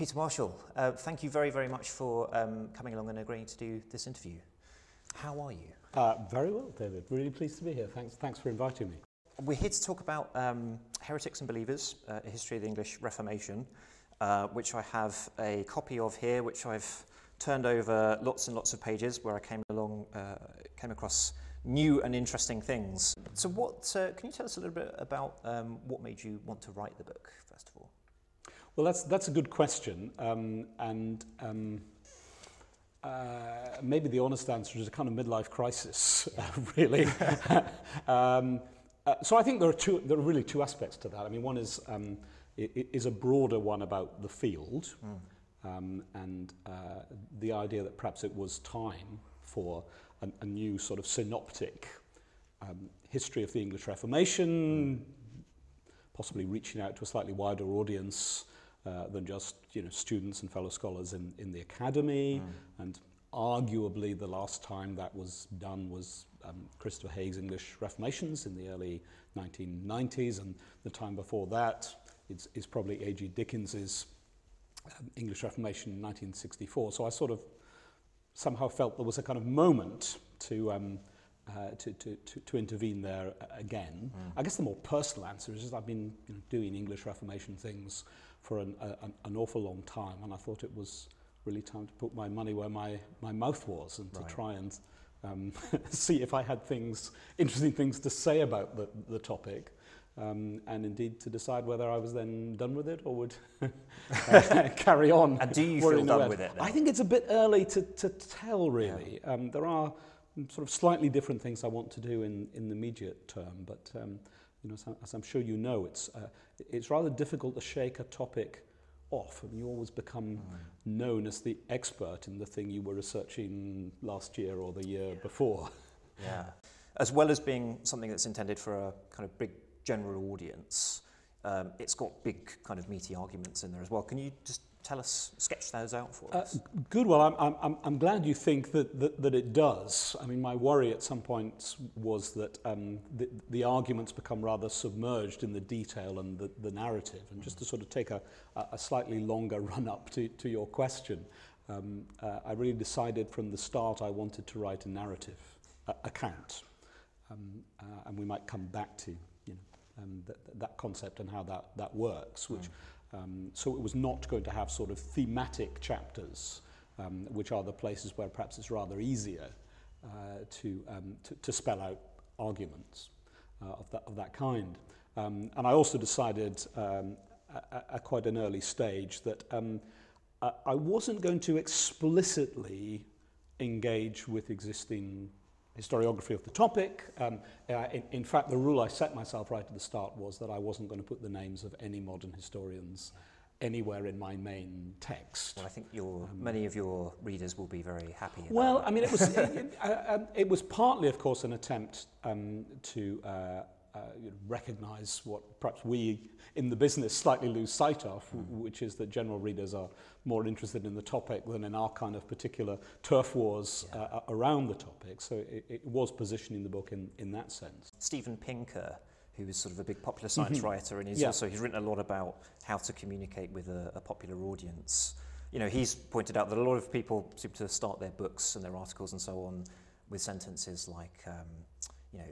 Peter Marshall, uh, thank you very, very much for um, coming along and agreeing to do this interview. How are you? Uh, very well, David. Really pleased to be here. Thanks, thanks for inviting me. We're here to talk about um, Heretics and Believers, uh, a history of the English Reformation, uh, which I have a copy of here, which I've turned over lots and lots of pages where I came along, uh, came across new and interesting things. So, what uh, can you tell us a little bit about um, what made you want to write the book, first of all? Well, that's that's a good question, um, and um, uh, maybe the honest answer is a kind of midlife crisis, uh, really. um, uh, so I think there are two. There are really two aspects to that. I mean, one is um, is a broader one about the field, mm. um, and uh, the idea that perhaps it was time for a, a new sort of synoptic um, history of the English Reformation, possibly reaching out to a slightly wider audience uh, than just you know students and fellow scholars in, in the academy. Mm. And arguably, the last time that was done was um, Christopher Haigh's English Reformations in the early 1990s, and the time before that is, is probably A.G. Dickens's um, English Reformation in 1964. So I sort of somehow felt there was a kind of moment to, um, uh, to, to, to, to intervene there again. Mm. I guess the more personal answer is I've been you know, doing English Reformation things for an, a, an awful long time, and I thought it was really time to put my money where my, my mouth was and right. to try and um, see if I had things, interesting things to say about the, the topic. Um, and indeed to decide whether I was then done with it or would uh, carry on. And do you feel done with it? I think it's a bit early to, to tell, really. Yeah. Um, there are sort of slightly different things I want to do in, in the immediate term, but um, you know, as I'm sure you know, it's, uh, it's rather difficult to shake a topic off. and you always become mm. known as the expert in the thing you were researching last year or the year yeah. before. Yeah. As well as being something that's intended for a kind of big general audience, um, it's got big kind of meaty arguments in there as well. Can you just tell us, sketch those out for uh, us? Uh, good. Well, I'm, I'm, I'm glad you think that, that, that it does. I mean, my worry at some points was that um, the, the arguments become rather submerged in the detail and the, the narrative. And just to sort of take a, a slightly longer run up to, to your question, um, uh, I really decided from the start I wanted to write a narrative uh, account. Um, uh, and we might come back to you know, um, th that concept and how that, that works, which mm. Um, so it was not going to have sort of thematic chapters, um, which are the places where perhaps it's rather easier uh, to, um, to, to spell out arguments uh, of, that, of that kind. Um, and I also decided um, at, at quite an early stage that um, I wasn't going to explicitly engage with existing historiography of the topic. Um, uh, in, in fact, the rule I set myself right at the start was that I wasn't going to put the names of any modern historians anywhere in my main text. Well, I think your, um, many of your readers will be very happy. well, I mean, it was, it, uh, um, it was partly, of course, an attempt um, to uh, uh, you know, recognize what perhaps we in the business slightly lose sight of, mm. which is that general readers are more interested in the topic than in our kind of particular turf wars yeah. uh, around the topic. So it, it was positioning the book in, in that sense. Steven Pinker, who is sort of a big popular science mm-hmm. writer, and he's yeah. also he's written a lot about how to communicate with a, a popular audience. You know, he's pointed out that a lot of people seem to start their books and their articles and so on with sentences like, um, you know,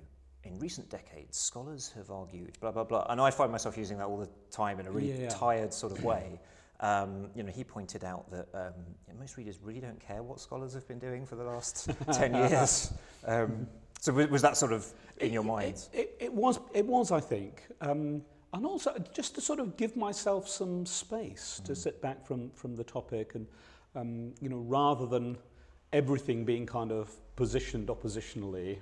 in recent decades, scholars have argued, blah, blah, blah. And I find myself using that all the time in a really yeah. tired sort of way. Um, you know, he pointed out that um, most readers really don't care what scholars have been doing for the last 10 years. Um, so was that sort of in your mind? It, it, it was, it was, I think. Um, and also just to sort of give myself some space mm. to sit back from, from the topic and, um, you know, rather than everything being kind of positioned oppositionally,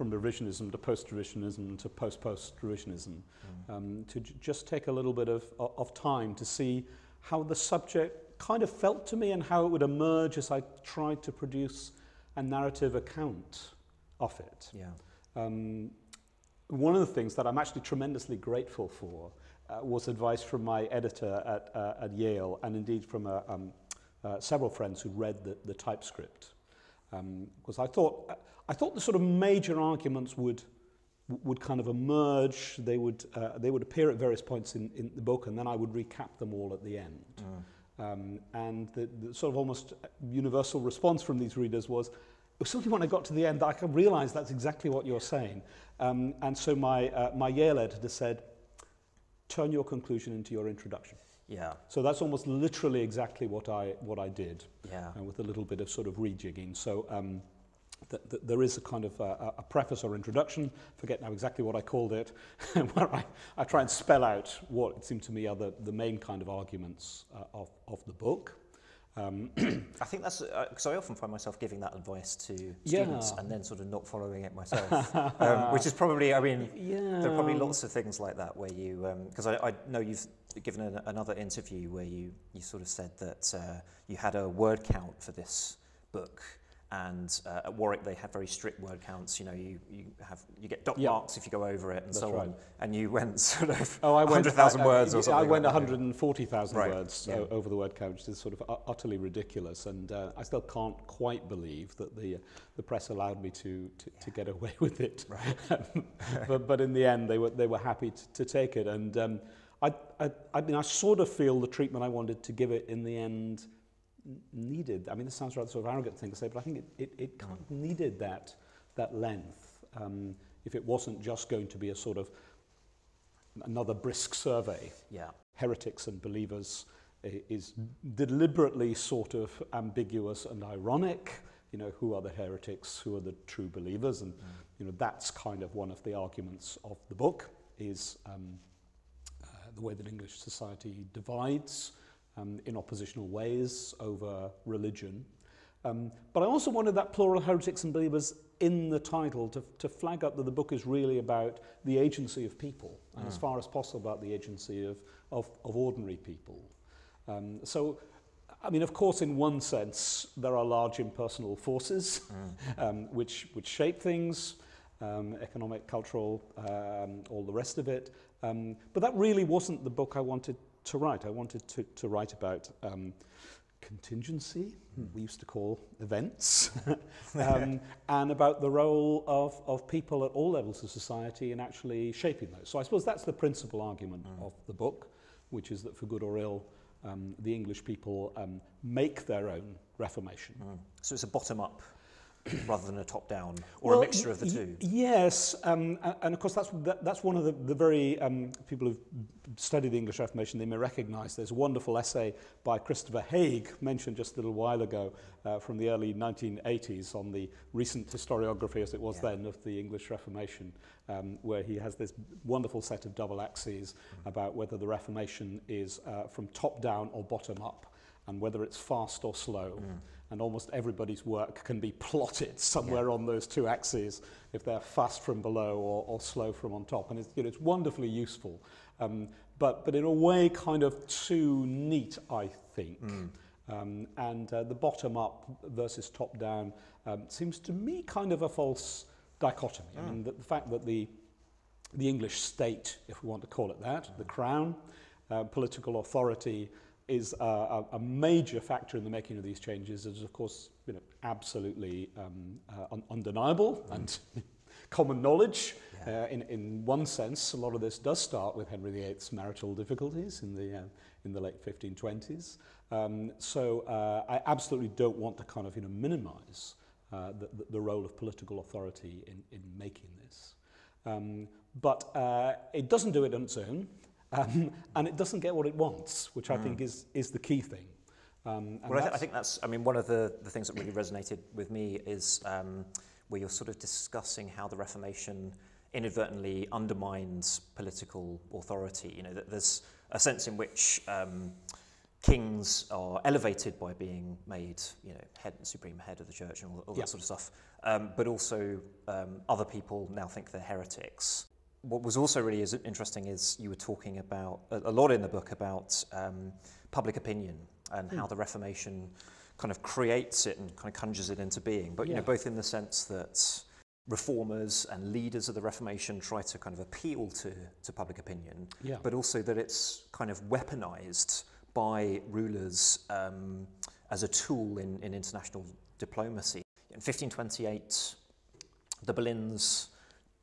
from revisionism to post-revisionism to post-post-revisionism, mm. um, to just take a little bit of, of time to see how the subject kind of felt to me and how it would emerge as I tried to produce a narrative account of it. Yeah. Um, one of the things that I'm actually tremendously grateful for uh, was advice from my editor at, uh, at Yale and indeed from a, um, uh, several friends who read the, the typescript. Because um, I thought I thought the sort of major arguments would would kind of emerge. They would uh, they would appear at various points in, in the book, and then I would recap them all at the end. Mm. Um, and the, the sort of almost universal response from these readers was, it was only when I got to the end that I could realize that's exactly what you're saying. Um, and so my, uh, my Yale editor said, turn your conclusion into your introduction. Yeah. So that's almost literally exactly what I, what I did. Yeah. And with a little bit of sort of rejigging. So um, th th there is a kind of uh, a preface or introduction, forget now exactly what I called it, where I, I try and spell out what it seemed to me are the, the main kind of arguments uh, of, of the book. Um, I think that's because uh, I often find myself giving that advice to students yeah. and then sort of not following it myself, um, which is probably, I mean, yeah. there are probably lots of things like that where you, because um, I, I know you've given an, another interview where you, you sort of said that uh, you had a word count for this book and uh, at Warwick they have very strict word counts. You know, you, you have you get dot marks if you go over it and That's so right. on. And you went sort of oh, I went 100,000 words or something. I went like 140,000 right. words yeah. over the word count, which is sort of utterly ridiculous. And uh, I still can't quite believe that the the press allowed me to to, yeah. to get away with it. Right. but but in the end they were they were happy to, to take it. And um, I, I I mean I sort of feel the treatment I wanted to give it in the end needed, I mean, this sounds rather sort of arrogant thing to say, but I think it, it, it kind of needed that, that length um, if it wasn't just going to be a sort of another brisk survey. Yeah. Heretics and believers is deliberately sort of ambiguous and ironic. You know, who are the heretics, who are the true believers? And, mm. you know, that's kind of one of the arguments of the book is um, the way that English society divides um, in oppositional ways over religion. Um, but I also wanted that plural heretics and believers in the title to, to flag up that the book is really about the agency of people, and mm. as far as possible about the agency of, of, of ordinary people. Um, so, I mean, of course, in one sense, there are large impersonal forces mm. um, which, which shape things, um, economic, cultural, um, all the rest of it. Um, but that really wasn't the book I wanted to write. I wanted to, to write about um, contingency, mm. we used to call events, um, and about the role of, of people at all levels of society in actually shaping those. So I suppose that's the principal argument mm. of the book, which is that for good or ill, um, the English people um, make their own reformation. Mm. So it's a bottom-up rather than a top-down, or well, a mixture of the two? Yes, um, and of course that's, that, that's one of the, the very, um, people who've studied the English Reformation, they may recognise there's a wonderful essay by Christopher Haigh, mentioned just a little while ago, uh, from the early 1980s on the recent historiography, as it was yeah. then, of the English Reformation, um, where he has this wonderful set of double axes mm. about whether the Reformation is uh, from top down or bottom up, and whether it's fast or slow. Mm and almost everybody's work can be plotted somewhere yeah. on those two axes if they're fast from below or, or slow from on top. And it's, you know, it's wonderfully useful, um, but, but in a way kind of too neat, I think. Mm. Um, and uh, the bottom up versus top down um, seems to me kind of a false dichotomy. Mm. I mean, the, the fact that the, the English state, if we want to call it that, mm. the crown, uh, political authority, is a, a, major factor in the making of these changes. Is, of course, you know, absolutely um, uh, un undeniable mm. and common knowledge. Yeah. Uh, in, in one sense, a lot of this does start with Henry VIII's marital difficulties in the, uh, in the late 1520s. Um, so uh, I absolutely don't want to kind of you know, minimize uh, the, the, the role of political authority in, in making this. Um, but uh, it doesn't do it on its own. Um, and it doesn't get what it wants, which I mm. think hmm. is, is the key thing. Um, well, I, th I think that's, I mean, one of the, the things that really resonated with me is um, where you're sort of discussing how the Reformation inadvertently undermines political authority. You know, that there's a sense in which um, kings are elevated by being made, you know, head supreme head of the church and all, all yeah. that sort of stuff. Um, but also, um, other people now think they're heretics. What was also really interesting is you were talking about a, a lot in the book about um, public opinion and mm. how the Reformation kind of creates it and kind of conjures it into being. But yeah. you know, both in the sense that reformers and leaders of the Reformation try to kind of appeal to, to public opinion, yeah. but also that it's kind of weaponized by rulers um, as a tool in, in international diplomacy. In 1528, the Boleyns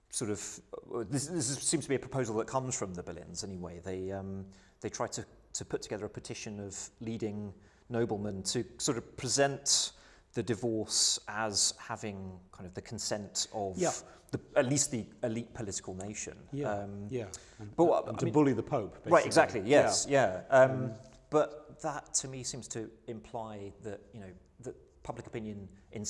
sort of, uh, this, this seems to be a proposal that comes from the Boleyns anyway. They, um, they try to, to put together a petition of leading noblemen to sort of present the divorce as having kind of the consent of Yeah. the, at least the elite political nation. Yeah, Um, yeah. And, but what- and to mean- bully the Pope. Right, exactly. Yes, yeah. Um, Um, but that to me seems to imply that you know that public opinion in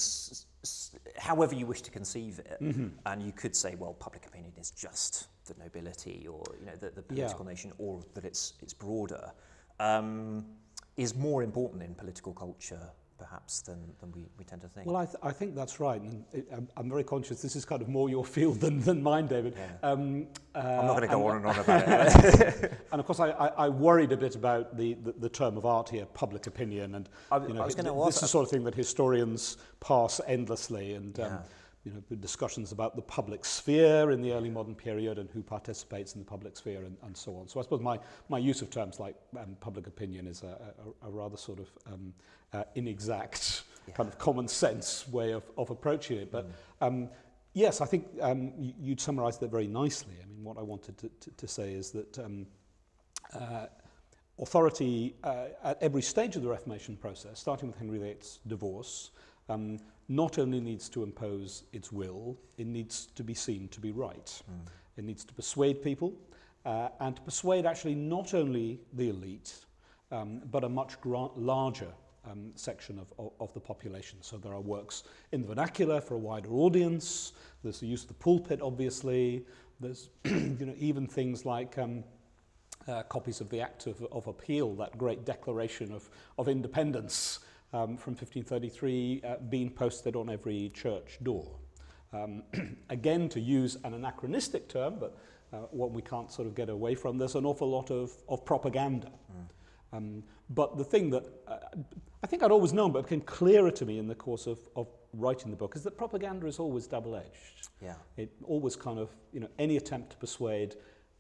however you wish to conceive it. Mm -hmm. And you could say, well, public opinion is just the nobility or you know the, the political yeah. nation, or that it's it's broader, um, is more important in political culture perhaps than, than we, we tend to think. Well, I, th I think that's right. And it, I'm, I'm very conscious this is kind of more your field than, than mine, David. Yeah. Um, uh, I'm not going to go and, on and on about it. and of course, I, I, I worried a bit about the, the, the term of art here, public opinion. And I, you know, I was it, this ask, is the sort of thing that historians pass endlessly. And um, yeah. um, you know, discussions about the public sphere in the early modern period and who participates in the public sphere and, and so on. So I suppose my, my use of terms like um, public opinion is a, a, a rather sort of um, uh, inexact, Yeah. kind of common sense way of, of approaching it. But Mm. um, yes, I think um, you, you'd summarised it very nicely. I mean, what I wanted to, to, to say is that um, uh, authority uh, at every stage of the Reformation process, starting with Henry VIII's divorce, um, not only needs to impose its will, it needs to be seen to be right. Mm. It needs to persuade people uh, and to persuade actually not only the elite, um, but a much larger um, section of, of, of the population. So there are works in the vernacular for a wider audience. There's the use of the pulpit, obviously. There's you know even things like um, uh, copies of the Act of, of Appeal, that great declaration of, of independence um, from 1533, uh, being posted on every church door. Um, again, to use an anachronistic term, but uh, what we can't sort of get away from, there's an awful lot of, of propaganda. Um, but the thing that uh, I think I'd always known, but became clearer to me in the course of, of writing the book, is that propaganda is always double-edged. yeah. It always kind of, you know, any attempt to persuade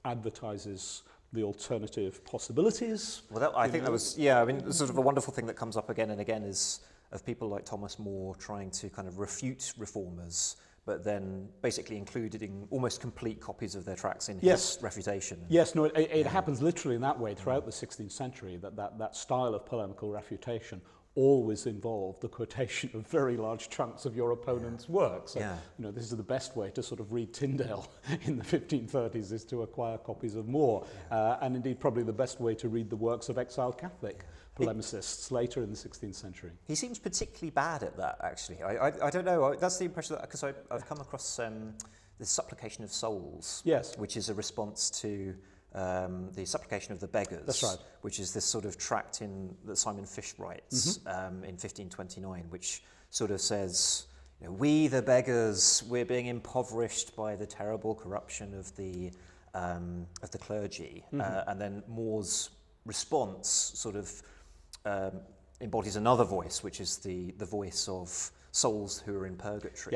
advertises the alternative possibilities. Well, that, I think know. that was, yeah, I mean, sort of a wonderful thing that comes up again and again is of people like Thomas More trying to kind of refute reformers, but then basically including almost complete copies of their tracks in yes. his refutation. Yes, no, it, it yeah. happens literally in that way throughout the 16th century, that, that, that style of polemical refutation always involve the quotation of very large chunks of your opponent's yeah. work. So, yeah. you know, this is the best way to sort of read Tyndale in the 1530s is to acquire copies of Moore, yeah. uh, and indeed probably the best way to read the works of exiled Catholic polemicists it, later in the 16th century. He seems particularly bad at that, actually. I, I, I don't know, I, that's the impression that, because I've come across um, the supplication of souls, yes. which is a response to um, the supplication of the beggars. That's right. Which is this sort of tract in that Simon Fish writes Mm-hmm. um, in 1529, which sort of says, you know, "We the beggars, we're being impoverished by the terrible corruption of the um, of the clergy," Mm-hmm. uh, and then More's response sort of um, embodies another voice, which is the the voice of souls who are in purgatory.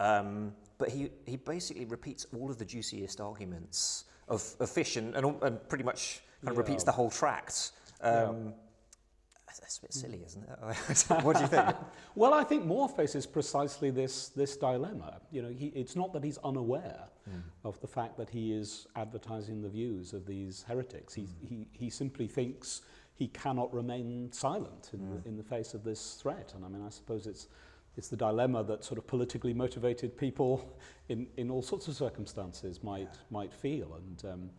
Um, but he, he basically repeats all of the juiciest arguments of, of Fish and, and, and pretty much kind of repeats the whole tract. Um, Yeah. That's a bit silly, isn't it? what do you think? Well, I think More faces precisely this, this dilemma. You know, he, it's not that he's unaware hmm. of the fact that he is advertising the views of these heretics. He, hmm. he, he simply thinks he cannot remain silent in, the, hmm. in the face of this threat. And I mean, I suppose it's, it's the dilemma that sort of politically motivated people in, in all sorts of circumstances might, might feel. And, um,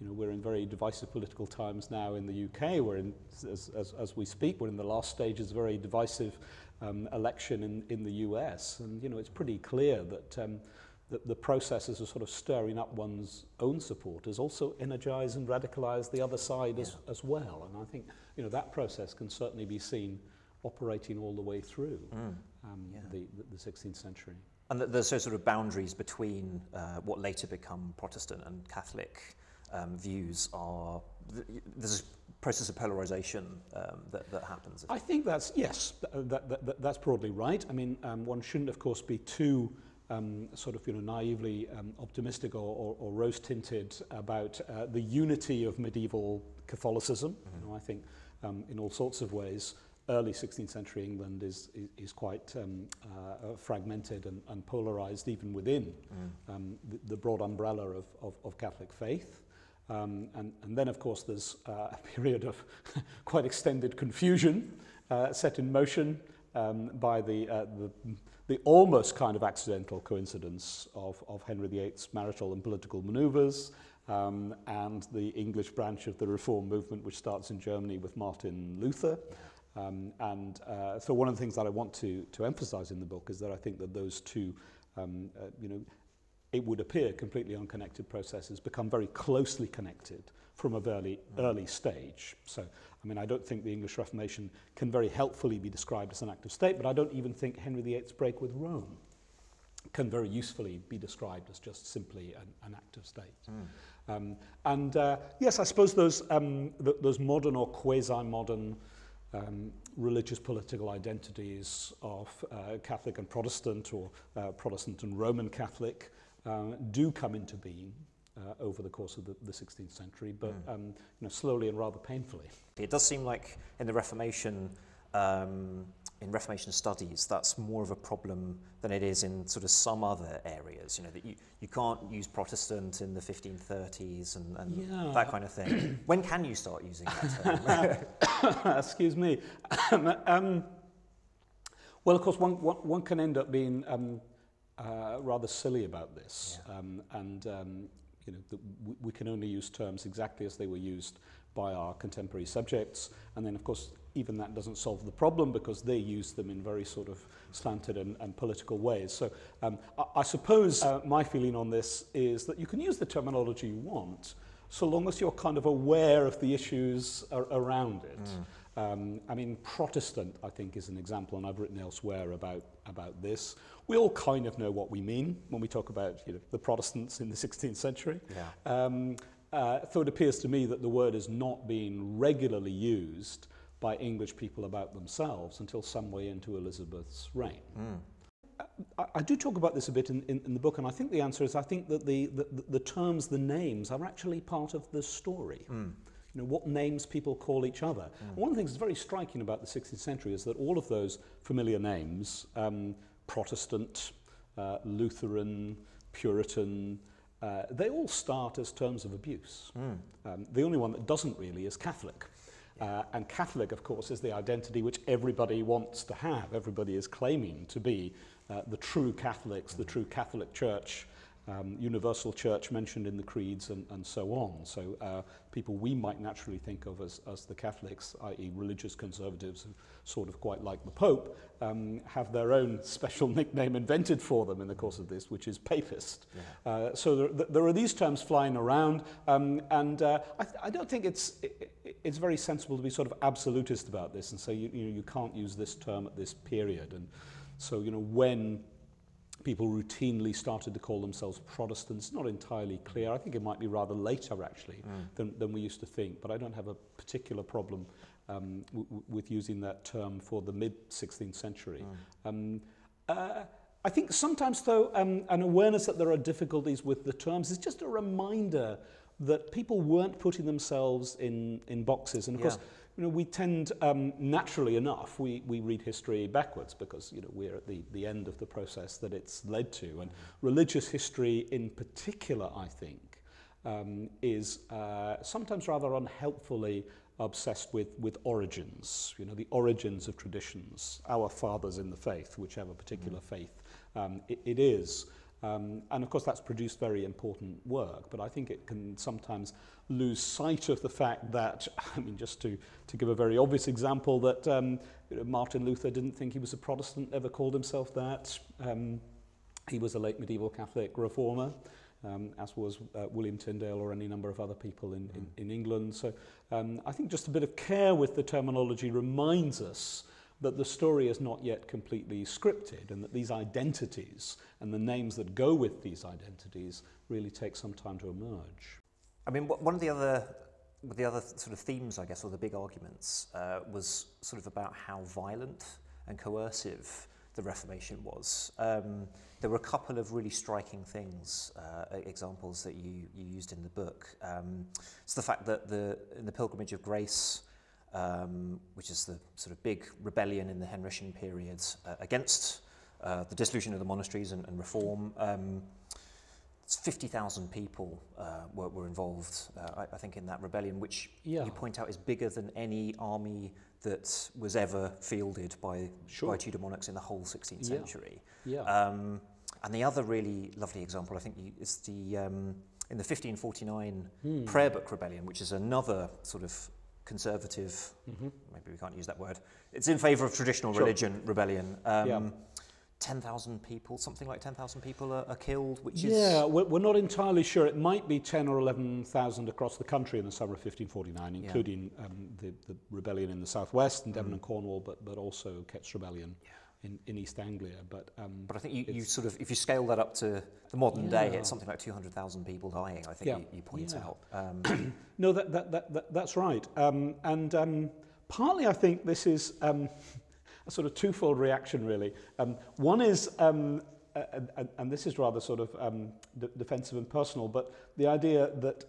you know, we're in very divisive political times now in the UK. We're in, as, as, as we speak, we're in the last stages of a very divisive um, election in, in the US. And, you know, it's pretty clear that, um, that the processes of sort of stirring up one's own supporters also energize and radicalize the other side as, as well. And I think, you know, that process can certainly be seen operating all the way through um, yeah. the, the 16th century. And that there's so sort of boundaries between uh, what later become Protestant and Catholic um, views are, there's a process of polarization um, that, that happens. I think that's, yes, uh, that, that, that, that's broadly right. I mean, um, one shouldn't, of course, be too um, sort of, you know, naively um, optimistic or, or, or rose-tinted about uh, the unity of medieval Catholicism. Mm -hmm. You know, I think um, in all sorts of ways, early 16th century England is, is, is quite um, uh, fragmented and, and polarized even within um, the, the broad umbrella of, of, of Catholic faith. Um, and, and then, of course, there's uh, a period of quite extended confusion uh, set in motion um, by the, uh, the, the almost kind of accidental coincidence of, of Henry VIII's marital and political manoeuvres um, and the English branch of the Reform movement, which starts in Germany with Martin Luther. Um, and uh, so one of the things that I want to, to emphasize in the book is that I think that those two, um, uh, you know, it would appear completely unconnected processes become very closely connected from a very early stage. So, I mean, I don't think the English Reformation can very helpfully be described as an act of state, but I don't even think Henry VIII's break with Rome can very usefully be described as just simply an, an act of state. Mm. Um, and uh, yes, I suppose those, um, th those modern or quasi-modern um, religious political identities of uh, Catholic and Protestant or uh, Protestant and Roman Catholic um, do come into being uh, over the course of the, the 16th century, but mm. um, you know, slowly and rather painfully. It does seem like in the Reformation, um, in Reformation studies, that's more of a problem than it is in sort of some other areas. You know that you, you can't use Protestant in the 1530s and, and yeah. that kind of thing. when can you start using that term? Excuse me. Um, well, of course, one, one, one can end up being um, uh, rather silly about this, yeah. um, and um, you know, the, we, we can only use terms exactly as they were used by our contemporary subjects, and then, of course, even that doesn't solve the problem because they use them in very sort of slanted and, and political ways. So um, I, I suppose uh, my feeling on this is that you can use the terminology you want so long as you're kind of aware of the issues ar around it. Mm. Um, I mean, Protestant, I think, is an example, and I've written elsewhere about, about this. We all kind of know what we mean when we talk about you know, the Protestants in the 16th century. Yeah. Um, uh, so it appears to me that the word is not being regularly used by English people about themselves until some way into Elizabeth's reign. Mm. I, I do talk about this a bit in, in, in the book, and I think the answer is I think that the, the, the terms, the names, are actually part of the story. Mm. You know, what names people call each other. Mm. One of the things that's very striking about the 16th century is that all of those familiar names, um, Protestant, uh, Lutheran, Puritan, uh, they all start as terms of abuse. Mm. Um, the only one that doesn't really is Catholic. Uh, and Catholic, of course, is the identity which everybody wants to have. Everybody is claiming to be uh, the true Catholics, the true Catholic Church, um, universal church mentioned in the creeds and, and so on. So uh, people we might naturally think of as, as the Catholics, i.e. religious conservatives who sort of quite like the Pope, um, have their own special nickname invented for them in the course of this, which is papist. Yeah. Uh, so there, there are these terms flying around, um, and uh, I, I don't think it's, it, it's very sensible to be sort of absolutist about this and say you, you, know, you can't use this term at this period. And so, you know, when people routinely started to call themselves Protestants. It's not entirely clear. I think it might be rather later, actually, mm. than, than we used to think. But I don't have a particular problem um, with using that term for the mid 16th century. Mm. Um, uh, I think sometimes, though, um, an awareness that there are difficulties with the terms is just a reminder that people weren't putting themselves in, in boxes. And of yeah. course, you know, we tend, um, naturally enough, we, we read history backwards because, you know, we're at the, the end of the process that it's led to. And religious history in particular, I think, um, is uh, sometimes rather unhelpfully obsessed with, with origins, you know, the origins of traditions, our fathers in the faith, whichever particular mm. faith um, it, it is. Um, and of course, that's produced very important work, but I think it can sometimes lose sight of the fact that, I mean, just to, to give a very obvious example, that um, Martin Luther didn't think he was a Protestant, never called himself that. Um, he was a late medieval Catholic reformer. Um, as was uh, William Tyndale or any number of other people in, in, in England. So um, I think just a bit of care with the terminology reminds us that the story is not yet completely scripted and that these identities and the names that go with these identities really take some time to emerge. I mean, one of the other the other sort of themes, I guess, or the big arguments, uh, was sort of about how violent and coercive the Reformation was. Um, there were a couple of really striking things, uh, examples that you, you used in the book. Um, it's the fact that the, in the Pilgrimage of Grace, um, which is the sort of big rebellion in the Henrician period uh, against uh, the dissolution of the monasteries and, and reform. Um, 50,000 people uh, were, were involved, uh, I, I think, in that rebellion, which Yeah. you point out is bigger than any army that was ever fielded by, Sure. by Tudor monarchs in the whole 16th Yeah. century. Yeah. Um, and the other really lovely example, I think, you- is the um, in the 1549 Hmm. Prayer Book Rebellion, which is another sort of conservative, mm -hmm. maybe we can't use that word. It's in favour of traditional sure. religion rebellion. Um, yeah. 10,000 people, something like 10,000 people are, are killed, which yeah, is... Yeah, we're, we're not entirely sure. It might be 10 or 11,000 across the country in the summer of 1549, including yeah. um, the, the rebellion in the southwest and Devon mm. and Cornwall, but, but also Kett's Rebellion yeah. In, in East Anglia. But, um, But I think you, you sort of, if you scale that up to the modern day, it's something like 200,000 people dying, I think Yeah. you, you point Yeah. out. Um, No, that, that, that, that, that's right. Um, and um, partly I think this is um, a sort of twofold reaction, really. Um, one is, uh, and, and this is rather sort of um, d- defensive and personal, but the idea that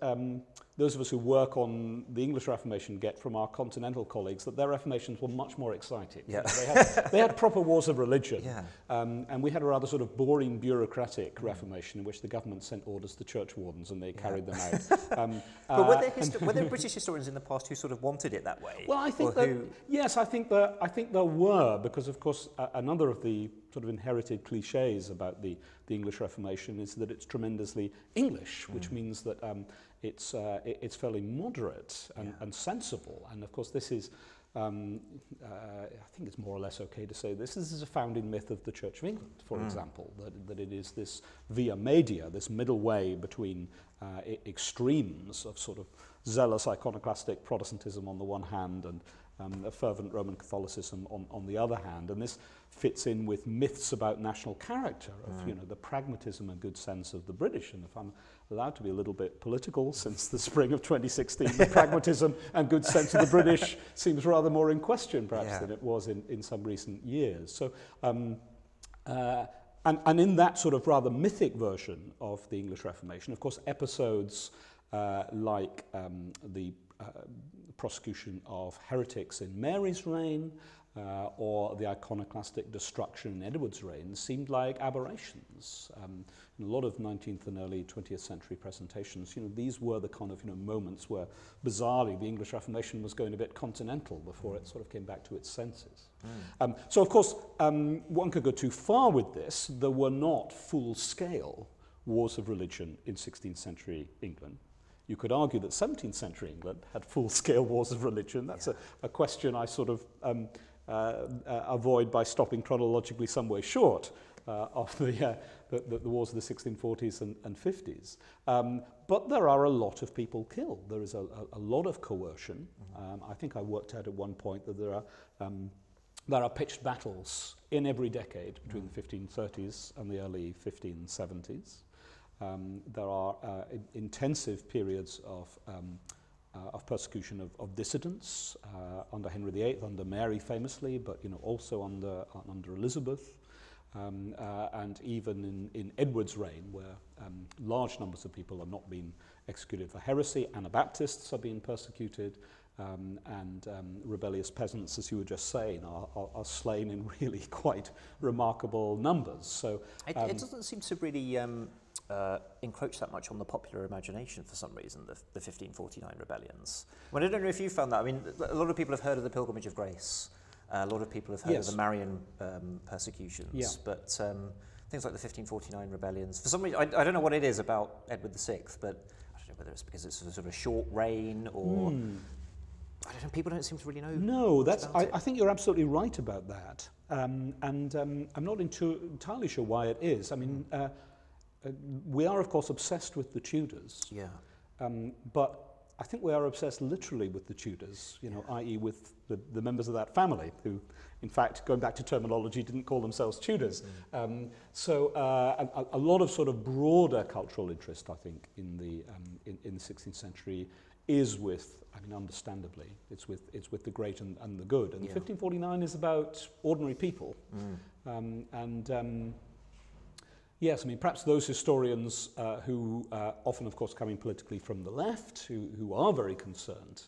those of us who work on the English Reformation get from our continental colleagues that their reformations were much more exciting. Yeah. they, had, they had proper wars of religion. yeah. Um, and we had a rather sort of boring bureaucratic reformation in which the government sent orders to church wardens and they Yeah. carried them out. Um, But were uh, there, histo- were there British historians in the past who sort of wanted it that way? Well, I think that who- yes, I think that I think there were because, of course, uh, another of the sort of inherited cliches about the the English Reformation is that it's tremendously English, which Mm. means that um, it's uh, it, it's fairly moderate and, Yeah. and sensible. And of course, this is. Um, uh, I think it's more or less okay to say this. This is a founding myth of the Church of England, for Mm. example, that, that it is this via media, this middle way between uh, extremes of sort of zealous iconoclastic Protestantism on the one hand and um, a fervent Roman Catholicism on, on the other hand. And this fits in with myths about national character, of Mm. you know, the pragmatism and good sense of the British. And if I'm allowed to be a little bit political since the spring of 2016, the pragmatism and good sense of the British seems rather more in question perhaps Yeah. than it was in, in some recent years. So um, uh, and, and in that sort of rather mythic version of the English Reformation, of course, episodes uh, like um, the uh, prosecution of heretics in Mary's reign uh, or the iconoclastic destruction in Edward's reign seemed like aberrations. Um, a lot of 19th and early 20th century presentations, you know, these were the kind of you know, moments where, bizarrely, the English Reformation was going a bit continental before it sort of came back to its senses. Um, so, of course, um, one could go too far with this. There were not full-scale wars of religion in 16th century England. You could argue that 17th century England had full-scale wars of religion. That's a, a question I sort of um, uh, uh, avoid by stopping chronologically some way short uh, of the, uh, the, the, the wars of the 1640s and, and 50s. Um, but there are a lot of people killed. There is a, a, a lot of coercion. Um, I think I worked out at one point that there are um, there are pitched battles in every decade between the 1530s and the early 1570s. Um, there are uh, in- intensive periods of, um, uh, of persecution of, of dissidents uh, under Henry VIII, under Mary famously, but you know, also under, uh, under Elizabeth. um, uh, and even in, in Edward's reign, where um, large numbers of people are not being executed for heresy, Anabaptists are being persecuted, um, and um, rebellious peasants, as you were just saying, are, are, are slain in really quite remarkable numbers. So it, um, it doesn't seem to really um, uh, encroach that much on the popular imagination for some reason, the, the 1549 rebellions. Well, I don't know if you found that. I mean, a lot of people have heard of the Pilgrimage of Grace, Uh, a lot of people have heard Yes. of the Marian um, persecutions. Yeah. But um, things like the 1549 rebellions, for some reason, I, I don't know what it is about Edward VI, but I don't know whether it's because it's a sort of short reign or... Hmm. I don't know, people don't seem to really know. No, that's, I. I think you're absolutely right about that. Um, and um, I'm not into, entirely sure why it is. I mean, uh, uh, we are, of course, obsessed with the Tudors, Yeah. um, but I think we are obsessed literally with the Tudors, you know, i.e. with the, the members of that family who, in fact, going back to terminology, didn't call themselves Tudors. Um, so uh, a, a lot of sort of broader cultural interest, I think, in the, um, in, in the 16th century is with, I mean, understandably, it's with, it's with the great and, and the good. And Yeah. 1549 is about ordinary people. Mm. Um, and um, Yes, I mean, perhaps those historians uh, who uh, often, of course, coming politically from the left, who, who are very concerned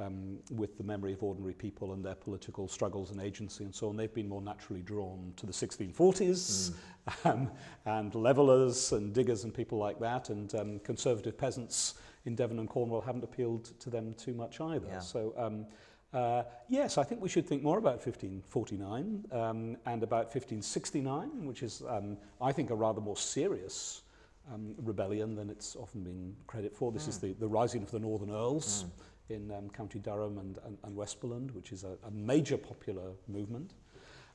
um, with the memory of ordinary people and their political struggles and agency and so on, they've been more naturally drawn to the 1640s mm. um, and levelers and diggers and people like that, and um, conservative peasants in Devon and Cornwall haven't appealed to them too much either. Yeah. So, um, Uh, yes, I think we should think more about 1549 um, and about 1569, which is, um, I think, a rather more serious um, rebellion than it's often been credit for. This mm. is hmm. the, the rising of the Northern Earls mm. in um, County Durham and, and, and Westmoreland, which is a, a major popular movement.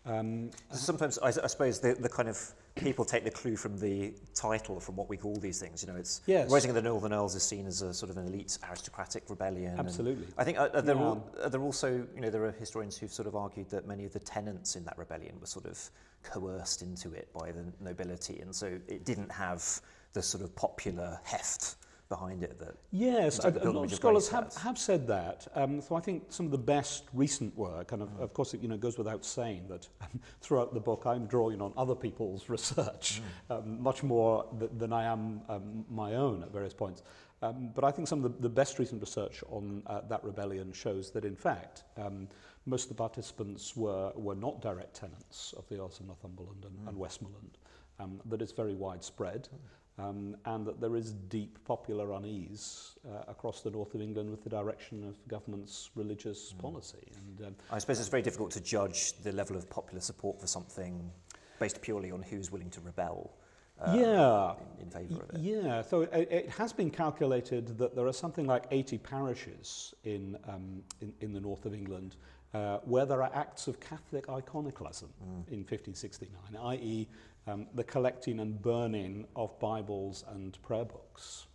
Um, Sometimes, I, I suppose, the, the kind of people take the clue from the title, from what we call these things. You know, it's yes. Rising of the Northern Earls is seen as a sort of an elite aristocratic rebellion. Absolutely. I think uh, are there, yeah. all, there also, you know, there are historians who've sort of argued that many of the tenants in that rebellion were sort of coerced into it by the nobility, and so it didn't have the sort of popular heft behind it. That yes, I, a scholars have, have said that. Um, so I think some of the best recent work, and of, mm. of course it you know, goes without saying that um, throughout the book I'm drawing on other people's research mm. um, much more th than I am um, my own at various points. Um, but I think some of the, the best recent research on uh, that rebellion shows that, in fact, um, most of the participants were, were not direct tenants of the Earls of Northumberland and, mm. and Westmoreland, um, that it's very widespread. Mm. Um, and that there is deep popular unease uh, across the north of England with the direction of government's religious mm. policy. And, um, I suppose it's very difficult to judge the level of popular support for something based purely on who's willing to rebel. Uh, yeah, in, in favour of it. Yeah, so it, it has been calculated that there are something like 80 parishes in, um, in, in the north of England uh, where there are acts of Catholic iconoclasm mm. in 1569, i.e., um, the collecting and burning of Bibles and prayer books,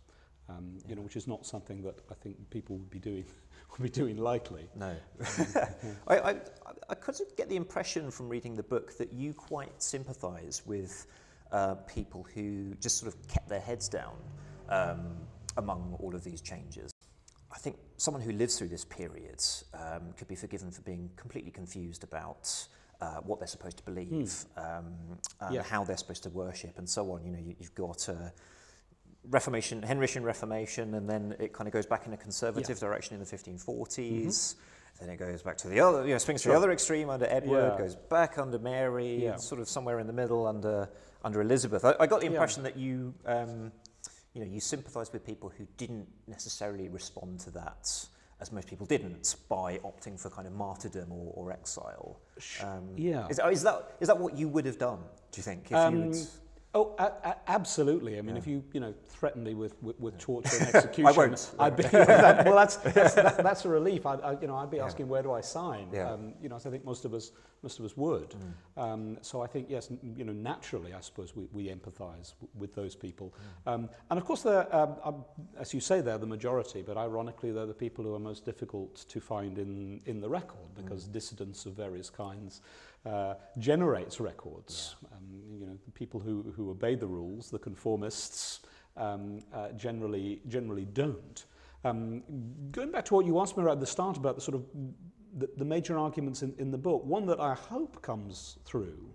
um, you know, which is not something that I think people would be doing would be doing lightly. No. I, I, I could get the impression from reading the book that you quite sympathise with uh, people who just sort of kept their heads down um, among all of these changes. I think someone who lives through this period um, could be forgiven for being completely confused about uh, what they're supposed to believe, mm. um, uh, yeah. how they're supposed to worship, and so on. You know, you, you've got uh, Reformation, Henrician Reformation, and then it kind of goes back in a conservative yeah. direction in the 1540s. Mm-hmm. Then it goes back to the other, you know, swings sure. to the other extreme under Edward, yeah. goes back under Mary, sort of somewhere in the middle under under Elizabeth. I, I got the impression that you, um, you know, you sympathised with people who didn't necessarily respond to that as most people didn't, by opting for kind of martyrdom or, or exile. Um, yeah. Is, is, that, is that what you would have done, do you think? If um, you Oh, a, a, absolutely. I mean, yeah. if you you know threaten me with with, with torture and execution, I won't. I'd be that, well. That's that's, that, that's a relief. I, I, you know I'd be asking yeah. where do I sign? Yeah. Um, you know, I think most of us most of us would. Mm. Um, so I think yes, you know, naturally, I suppose we, we empathise with those people. Mm. Um, and of course, they're um, um, as you say, they're the majority, but ironically, they're the people who are most difficult to find in in the record because mm. dissidents of various kinds uh, generates records. Yeah. Um, you know, the people who, who obey the rules, the conformists, um, uh, generally, generally don't. Um, going back to what you asked me at the start about the sort of the, the major arguments in, in the book, one that I hope comes through,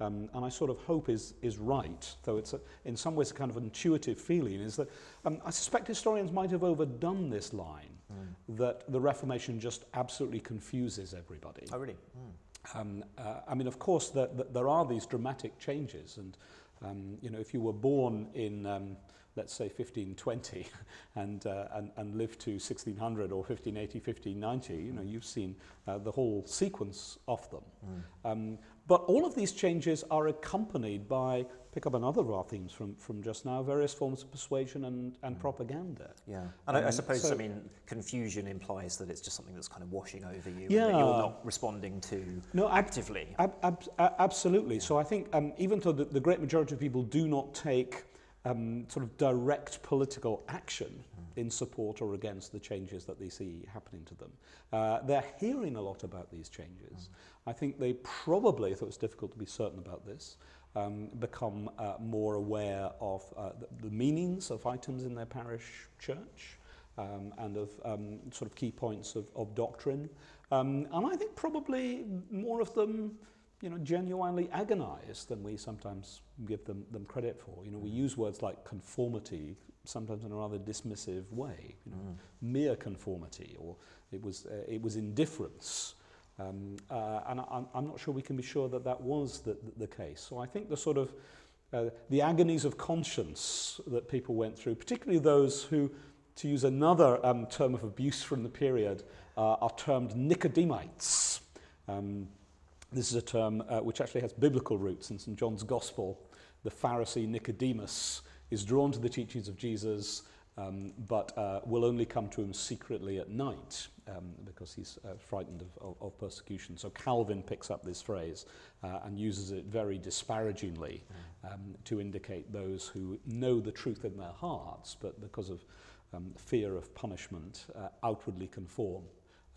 um, and I sort of hope is, is right, though it's a, in some ways a kind of intuitive feeling, is that um, I suspect historians might have overdone this line, mm. that the Reformation just absolutely confuses everybody. Oh, really? Mm. Um, uh, I mean, of course, the, the, there are these dramatic changes, and um, you know, if you were born in, um, let's say, 1520, and, uh, and and lived to 1600 or 1580, 1590, you know, you've seen uh, the whole sequence of them. Mm. Um, but all of these changes are accompanied by pick up another of our themes from, from just now, various forms of persuasion and, and mm. propaganda. Yeah, and um, I, I suppose, so, I mean, confusion implies that it's just something that's kind of washing over you yeah, and that you're not responding to no, actively. Ab, ab, ab, absolutely. So I think um, even though the, the great majority of people do not take um, sort of direct political action in support or against the changes that they see happening to them. Uh, they're hearing a lot about these changes. I think they probably, though it's difficult to be certain about this, um, become uh, more aware of uh, the, the meanings of items in their parish church um, and of um, sort of key points of, of doctrine. Um, and I think probably more of them you know, genuinely agonized than we sometimes give them, them credit for. You know, we use words like conformity sometimes in a rather dismissive way, you know, mm. mere conformity, or it was, uh, it was indifference. Um, uh, and I, I'm not sure we can be sure that that was the, the, the case. So I think the sort of uh, the agonies of conscience that people went through, particularly those who, to use another um, term of abuse from the period, uh, are termed Nicodemites. Um, this is a term uh, which actually has biblical roots in St. John's Gospel. The Pharisee Nicodemus is drawn to the teachings of Jesus, um, but uh, will only come to him secretly at night um, because he's uh, frightened of, of, of persecution. So Calvin picks up this phrase uh, and uses it very disparagingly um, to indicate those who know the truth in their hearts, but because of um, fear of punishment, uh, outwardly conform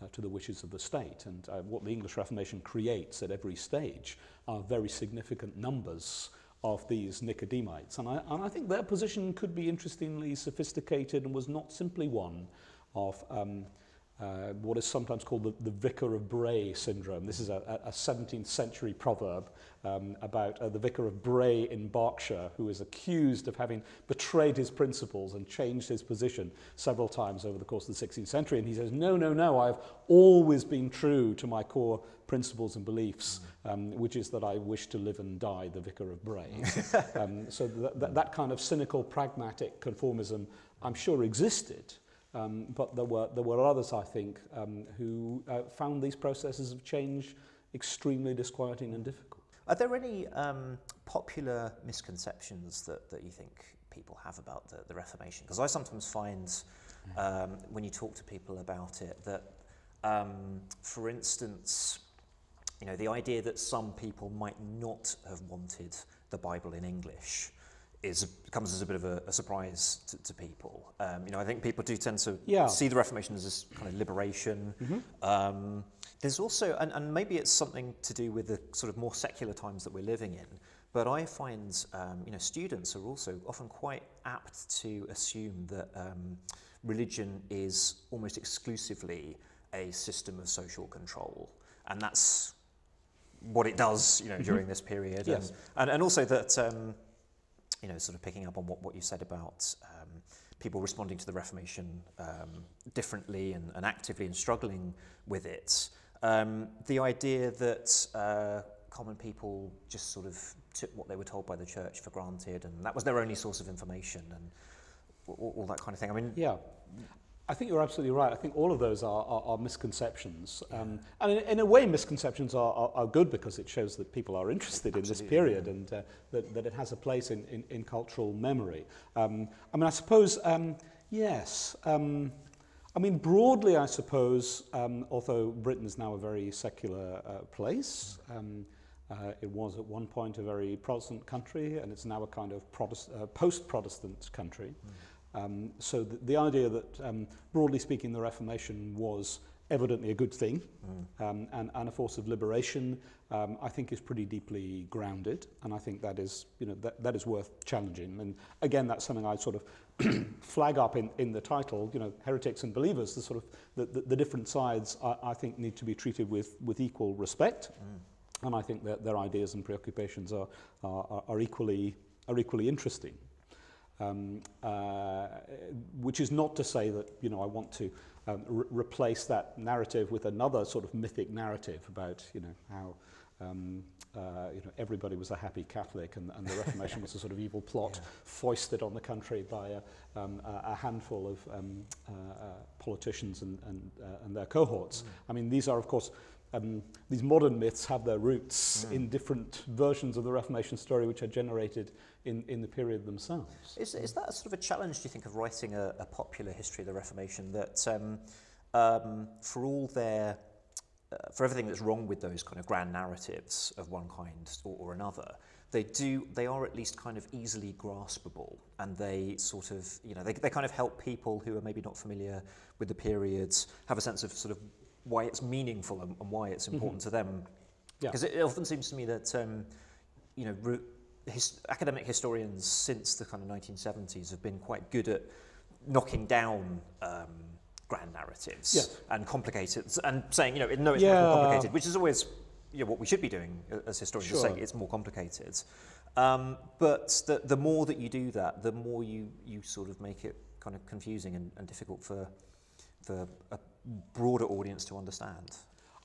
uh, to the wishes of the state. And uh, what the English Reformation creates at every stage are very significant numbers of these Nicodemites. And I, and I think their position could be interestingly sophisticated and was not simply one of um, uh, what is sometimes called the, the Vicar of Bray syndrome. This is a, a 17th century proverb um, about uh, the Vicar of Bray in Berkshire, who is accused of having betrayed his principles and changed his position several times over the course of the 16th century. And he says, No, no, no, I've always been true to my core principles and beliefs, um, which is that I wish to live and die the Vicar of Bray. um, so th- th- that kind of cynical, pragmatic conformism, I'm sure, existed. Um, but there were, there were others, I think, um, who uh, found these processes of change extremely disquieting and difficult. Are there any um, popular misconceptions that, that you think people have about the, the Reformation? Because I sometimes find um, when you talk to people about it that, um, for instance, you know, the idea that some people might not have wanted the Bible in English is comes as a bit of a, a surprise to, to people. Um, you know, I think people do tend to yeah. see the Reformation as this kind of liberation. Mm-hmm. Um, there's also, and, and maybe it's something to do with the sort of more secular times that we're living in. But I find, um, you know, students are also often quite apt to assume that um, religion is almost exclusively a system of social control, and that's what it does, you know, mm-hmm. during this period. Yes. And, and, and also that um, you know, sort of picking up on what, what you said about um, people responding to the Reformation um, differently and, and actively and struggling with it. Um, the idea that uh, common people just sort of took what they were told by the church for granted and that was their only source of information and all, all that kind of thing. I mean, yeah. I think you're absolutely right. I think all of those are, are, are misconceptions. Um, and in, in, a way, misconceptions are, are, are, good because it shows that people are interested absolutely. in this period and uh, that, that it has a place in, in, in cultural memory. Um, I mean, I suppose, um, yes. Um, I mean, broadly, I suppose, um, although Britain is now a very secular uh, place, um, uh, it was at one point a very Protestant country, and it's now a kind of Protest- uh, post-Protestant country. Mm. Um, so the, the idea that, um, broadly speaking, the Reformation was evidently a good thing mm. um, and, and a force of liberation, um, I think is pretty deeply grounded. And I think that is, you know, that, that is worth challenging. And again, that's something I sort of flag up in, in the title, you know, heretics and believers, the sort of the, the, the different sides I, I think need to be treated with, with equal respect. Mm. And I think that their ideas and preoccupations are, are, are, equally, are equally interesting. Um, uh, which is not to say that you know I want to um, re- replace that narrative with another sort of mythic narrative about you know how um, uh, you know everybody was a happy Catholic and, and the Reformation was a sort of evil plot yeah. foisted on the country by a, um, a handful of um, uh, uh, politicians and, and, uh, and their cohorts. Mm. I mean these are of course um, these modern myths have their roots mm. in different versions of the Reformation story which are generated in, in the period themselves. Is, is that sort of a challenge, do you think, of writing a, a popular history of the Reformation that um, um, for all their, uh, for everything that's wrong with those kind of grand narratives of one kind or, or another, they do they are at least kind of easily graspable and they sort of you know they, they kind of help people who are maybe not familiar with the periods have a sense of sort of why it's meaningful and, and why it's important mm-hmm. to them because yeah. it, it often seems to me that um, you know his, academic historians since the kind of 1970s have been quite good at knocking down um, grand narratives yes. and complicated and saying, you know, no, it's yeah. more complicated, which is always you know, what we should be doing as historians, Sure. saying it's more complicated. Um, but the, the more that you do that, the more you, you sort of make it kind of confusing and, and difficult for, for a broader audience to understand.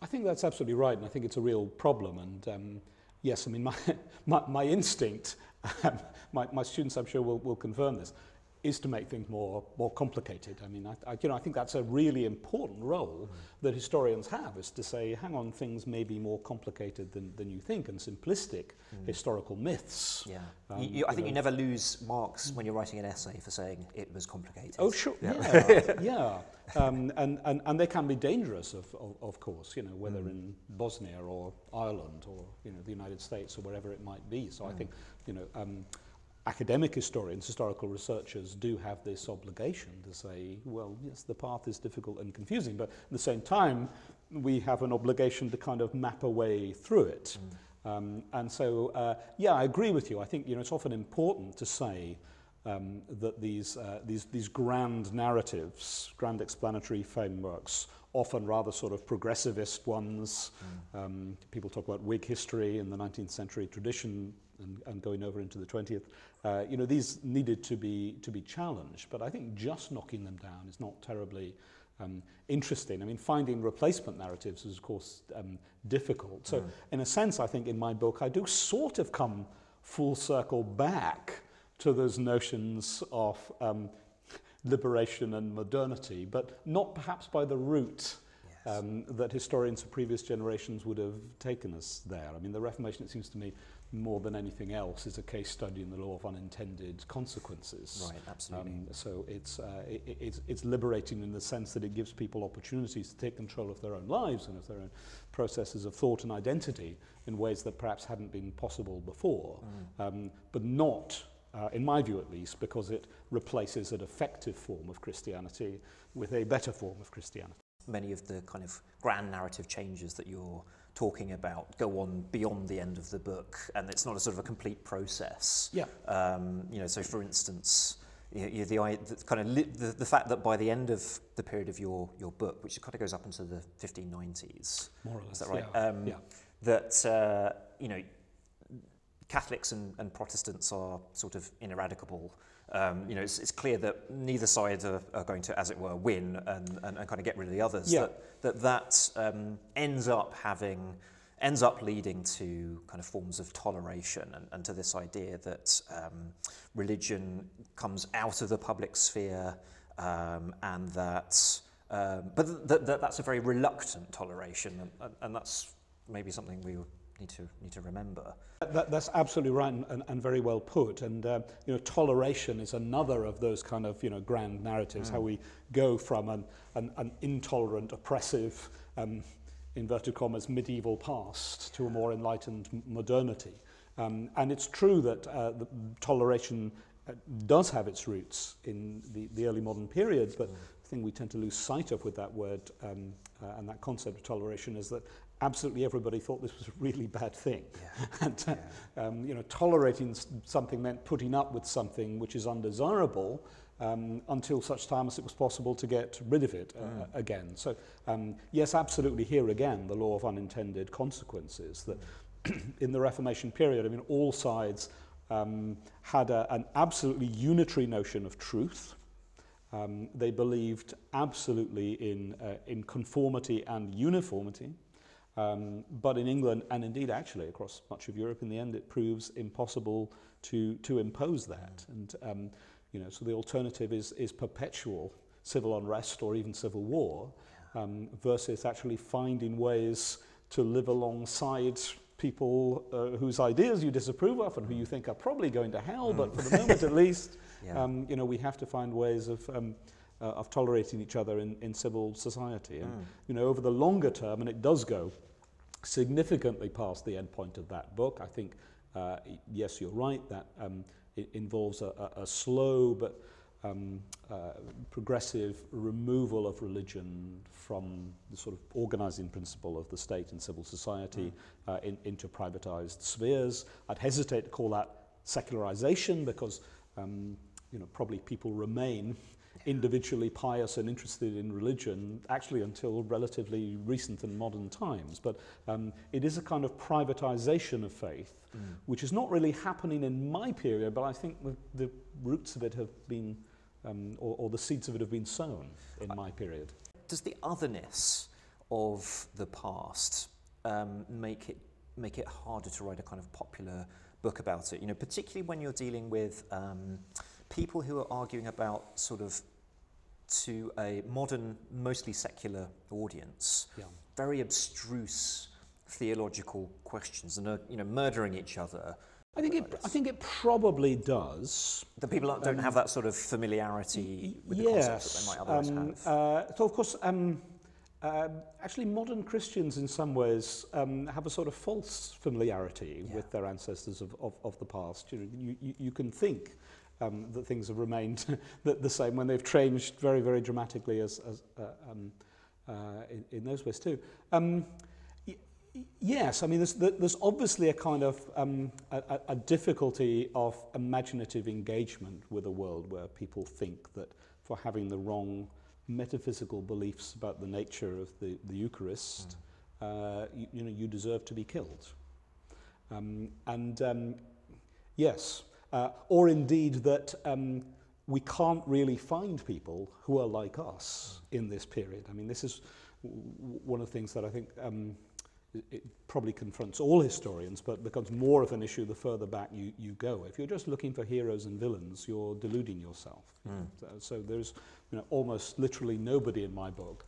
I think that's absolutely right, and I think it's a real problem. And um, yes, I mean, my, my, my instinct, my, my students, I'm sure, will, will confirm this, is to make things more, more complicated. I mean, I, I, you know, I think that's a really important role that historians have, is to say, hang on, things may be more complicated than, than you think, and simplistic historical myths. Yeah. Um, you, you, I you think you never lose marks when you're writing an essay for saying it was complicated. Oh, sure. Yeah. Yeah, yeah. Um, and, and, and they can be dangerous, of, of, of course, you know, whether Mm. in Bosnia or Ireland or, you know, the United States or wherever it might be. So I Mm. think, you know, um, academic historians, historical researchers do have this obligation to say, well, yes, the path is difficult and confusing, but at the same time, we have an obligation to kind of map a way through it. Um, and so, uh, yeah, I agree with you. I think, you know, it's often important to say, um, that these, uh, these, these grand narratives, grand explanatory frameworks, often rather sort of progressivist ones, um, people talk about Whig history in the 19th century tradition and, and going over into the 20th, uh, you know, these needed to be, to be challenged. But I think just knocking them down is not terribly um, interesting. I mean, finding replacement narratives is, of course, um, difficult. So, in a sense, I think in my book, I do sort of come full circle back to those notions of um, liberation and modernity, but not perhaps by the route um, that historians of previous generations would have taken us there. I mean, the Reformation, it seems to me, more than anything else, is a case study in the law of unintended consequences. Right, absolutely. Um, so it's, uh, it, it- it's, it's liberating in the sense that it gives people opportunities to take control of their own lives and of their own processes of thought and identity in ways that perhaps hadn't been possible before, um, but not, uh, in my view at least, because it replaces an effective form of Christianity with a better form of Christianity. Many of the kind of grand narrative changes that you're talking about go on beyond the end of the book, and it's not a sort of a complete process. Yeah. Um, you know, so for instance, you you the, the kind of the, the fact that by the end of the period of your, your book, which kind of goes up into the 1590s, More or is less, that right? yeah, Um, yeah. That uh, you know, Catholics and, and Protestants are sort of ineradicable. Um, you know, it's, it's clear that neither side are, are going to, as it were, win and, and, and kind of get rid of the others. Yeah. That that, that um, ends up having ends up leading to kind of forms of toleration and, and to this idea that um, religion comes out of the public sphere um, and that um, but th- th- th- that's a very reluctant toleration and, and, and that's maybe something we need to need to remember. That, that's absolutely right and, and, and very well put. And uh, you know, toleration is another of those kind of you know grand narratives. How we go from an, an, an intolerant, oppressive, um, inverted commas, medieval past to a more enlightened modernity. Um, and it's true that uh, the toleration uh, does have its roots in the, the early modern period, but the thing we tend to lose sight of with that word um, uh, and that concept of toleration is that absolutely everybody thought this was a really bad thing. and, uh, um, you know, tolerating something meant putting up with something which is undesirable um, until such time as it was possible to get rid of it uh, again. So, um, yes, absolutely, here again, the law of unintended consequences that in the Reformation period, I mean, all sides um, had a, an absolutely unitary notion of truth. Um, they believed absolutely in, uh, in conformity and uniformity. Um, but in England, and indeed actually across much of Europe, in the end, it proves impossible to, to impose that. And um, you know, so the alternative is, is perpetual civil unrest or even civil war um, versus actually finding ways to live alongside people uh, whose ideas you disapprove of and who you think are probably going to hell, but for the moment at least, Yeah. um, you know, we have to find ways of, um, uh, of tolerating each other in, in civil society. And, you know, over the longer term, and it does go significantly past the end point of that book, I think, uh, yes, you're right, that um, it involves a, a, a slow but um, uh, progressive removal of religion from the sort of organizing principle of the state and civil society uh, in, into privatized spheres. I'd hesitate to call that secularization because um, you know, probably people remain individually pious and interested in religion actually until relatively recent and modern times. But um, it is a kind of privatization of faith, mm. which is not really happening in my period, but I think the, the roots of it have been, um, or, or the seeds of it have been sown in my period. Does the otherness of the past um, make it make it harder to write a kind of popular book about it? You know, particularly when you're dealing with um, people who are arguing about sort of to a modern, mostly secular audience, yeah. very abstruse theological questions and are you know murdering each other. I think it. I think it probably does. The people don't um, have that sort of familiarity with the yes, concepts that they might otherwise um, have. Uh, so of course, um, uh, actually, modern Christians in some ways um, have a sort of false familiarity yeah. with their ancestors of, of, of the past. You, know, you, you, you can think um, that things have remained the, the same when they've changed very, very dramatically as, as uh, um, uh, in, in those ways too. Um, yes, I mean, there's, there's obviously a kind of um, a, a difficulty of imaginative engagement with a world where people think that for having the wrong metaphysical beliefs about the nature of the, the Eucharist, mm. uh, you, you know, you deserve to be killed. Um, and um, yes, uh, or indeed that um, we can't really find people who are like us in this period. I mean, this is one of the things that I think um, it probably confronts all historians, but becomes more of an issue the further back you, you go. If you're just looking for heroes and villains, you're deluding yourself. Mm. So, so there's you know, almost literally nobody in my book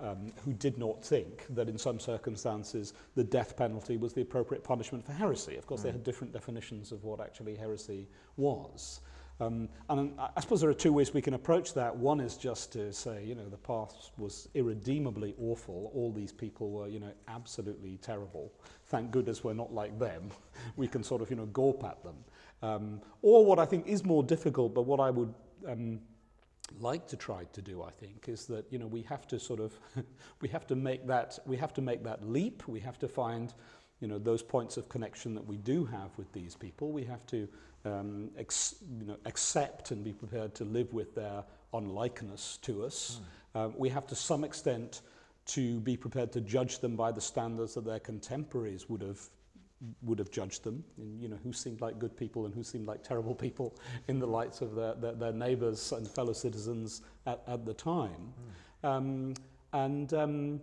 um, who did not think that in some circumstances the death penalty was the appropriate punishment for heresy. Of course, mm. they had different definitions of what actually heresy was. Um, and I suppose there are two ways we can approach that. One is just to say, you know, the past was irredeemably awful. All these people were, you know, absolutely terrible. Thank goodness we're not like them. we can sort of, you know, gawp at them. Um, or what I think is more difficult, but what I would um, like to try to do, I think, is that, you know, we have to sort of, we have to make that, we have to make that leap. We have to find, you know, those points of connection that we do have with these people. We have to um, ex, you know, accept and be prepared to live with their unlikeness to us. Mm. Uh, we have to some extent to be prepared to judge them by the standards that their contemporaries would have would have judged them, and, you know, who seemed like good people and who seemed like terrible people in the lights of their, their, their neighbours and fellow citizens at, at the time. Mm. Um, and um,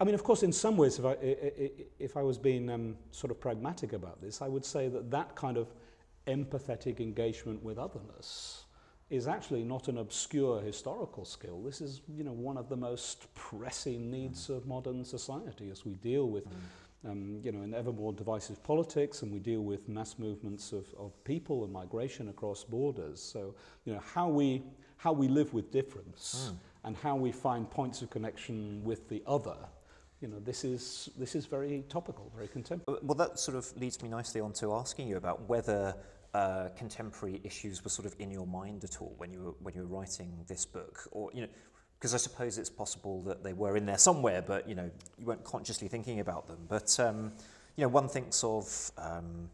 I mean, of course, in some ways, if I, if I was being um, sort of pragmatic about this, I would say that that kind of empathetic engagement with otherness is actually not an obscure historical skill. This is, you know, one of the most pressing needs of modern society as we deal with, um, you know, an ever more divisive politics and we deal with mass movements of, of people and migration across borders. So, you know, how we, how we live with difference mm. and how we find points of connection with the other you know, this is, this is very topical, very contemporary. Well, that sort of leads me nicely on to asking you about whether uh, contemporary issues were sort of in your mind at all when you were, when you were writing this book, or you know, because I suppose it's possible that they were in there somewhere, but you know, you weren't consciously thinking about them. But um, you know, one thinks of um,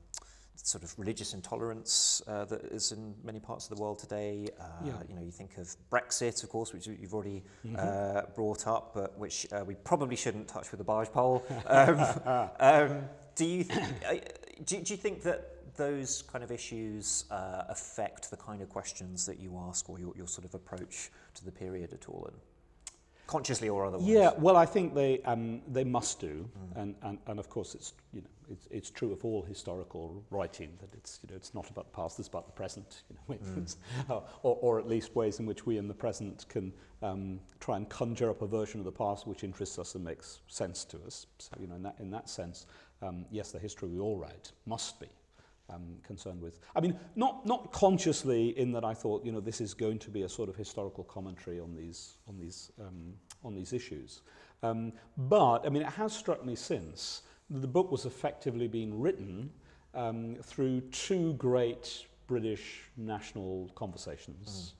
sort of religious intolerance uh, that is in many parts of the world today. Uh, yeah. You know, you think of Brexit, of course, which you've already mm-hmm. uh, brought up, but which uh, we probably shouldn't touch with a barge pole. Um, um, do you do, do you think that those kind of issues uh, affect the kind of questions that you ask or your, your sort of approach to the period at all? And consciously or otherwise? Yeah, well, I think they um, they must do, mm. and, and and of course it's you know it's, it's true of all historical writing that it's you know it's not about the past, it's about the present, you know, mm. uh, or, or at least ways in which we in the present can um, try and conjure up a version of the past which interests us and makes sense to us. So you know in that in that sense, um, yes, the history we all write must be um, concerned with. I mean, not, not consciously in that I thought, you know, this is going to be a sort of historical commentary on these, on these, um, on these issues. Um, but, I mean, it has struck me since that the book was effectively being written um, through two great British national conversations,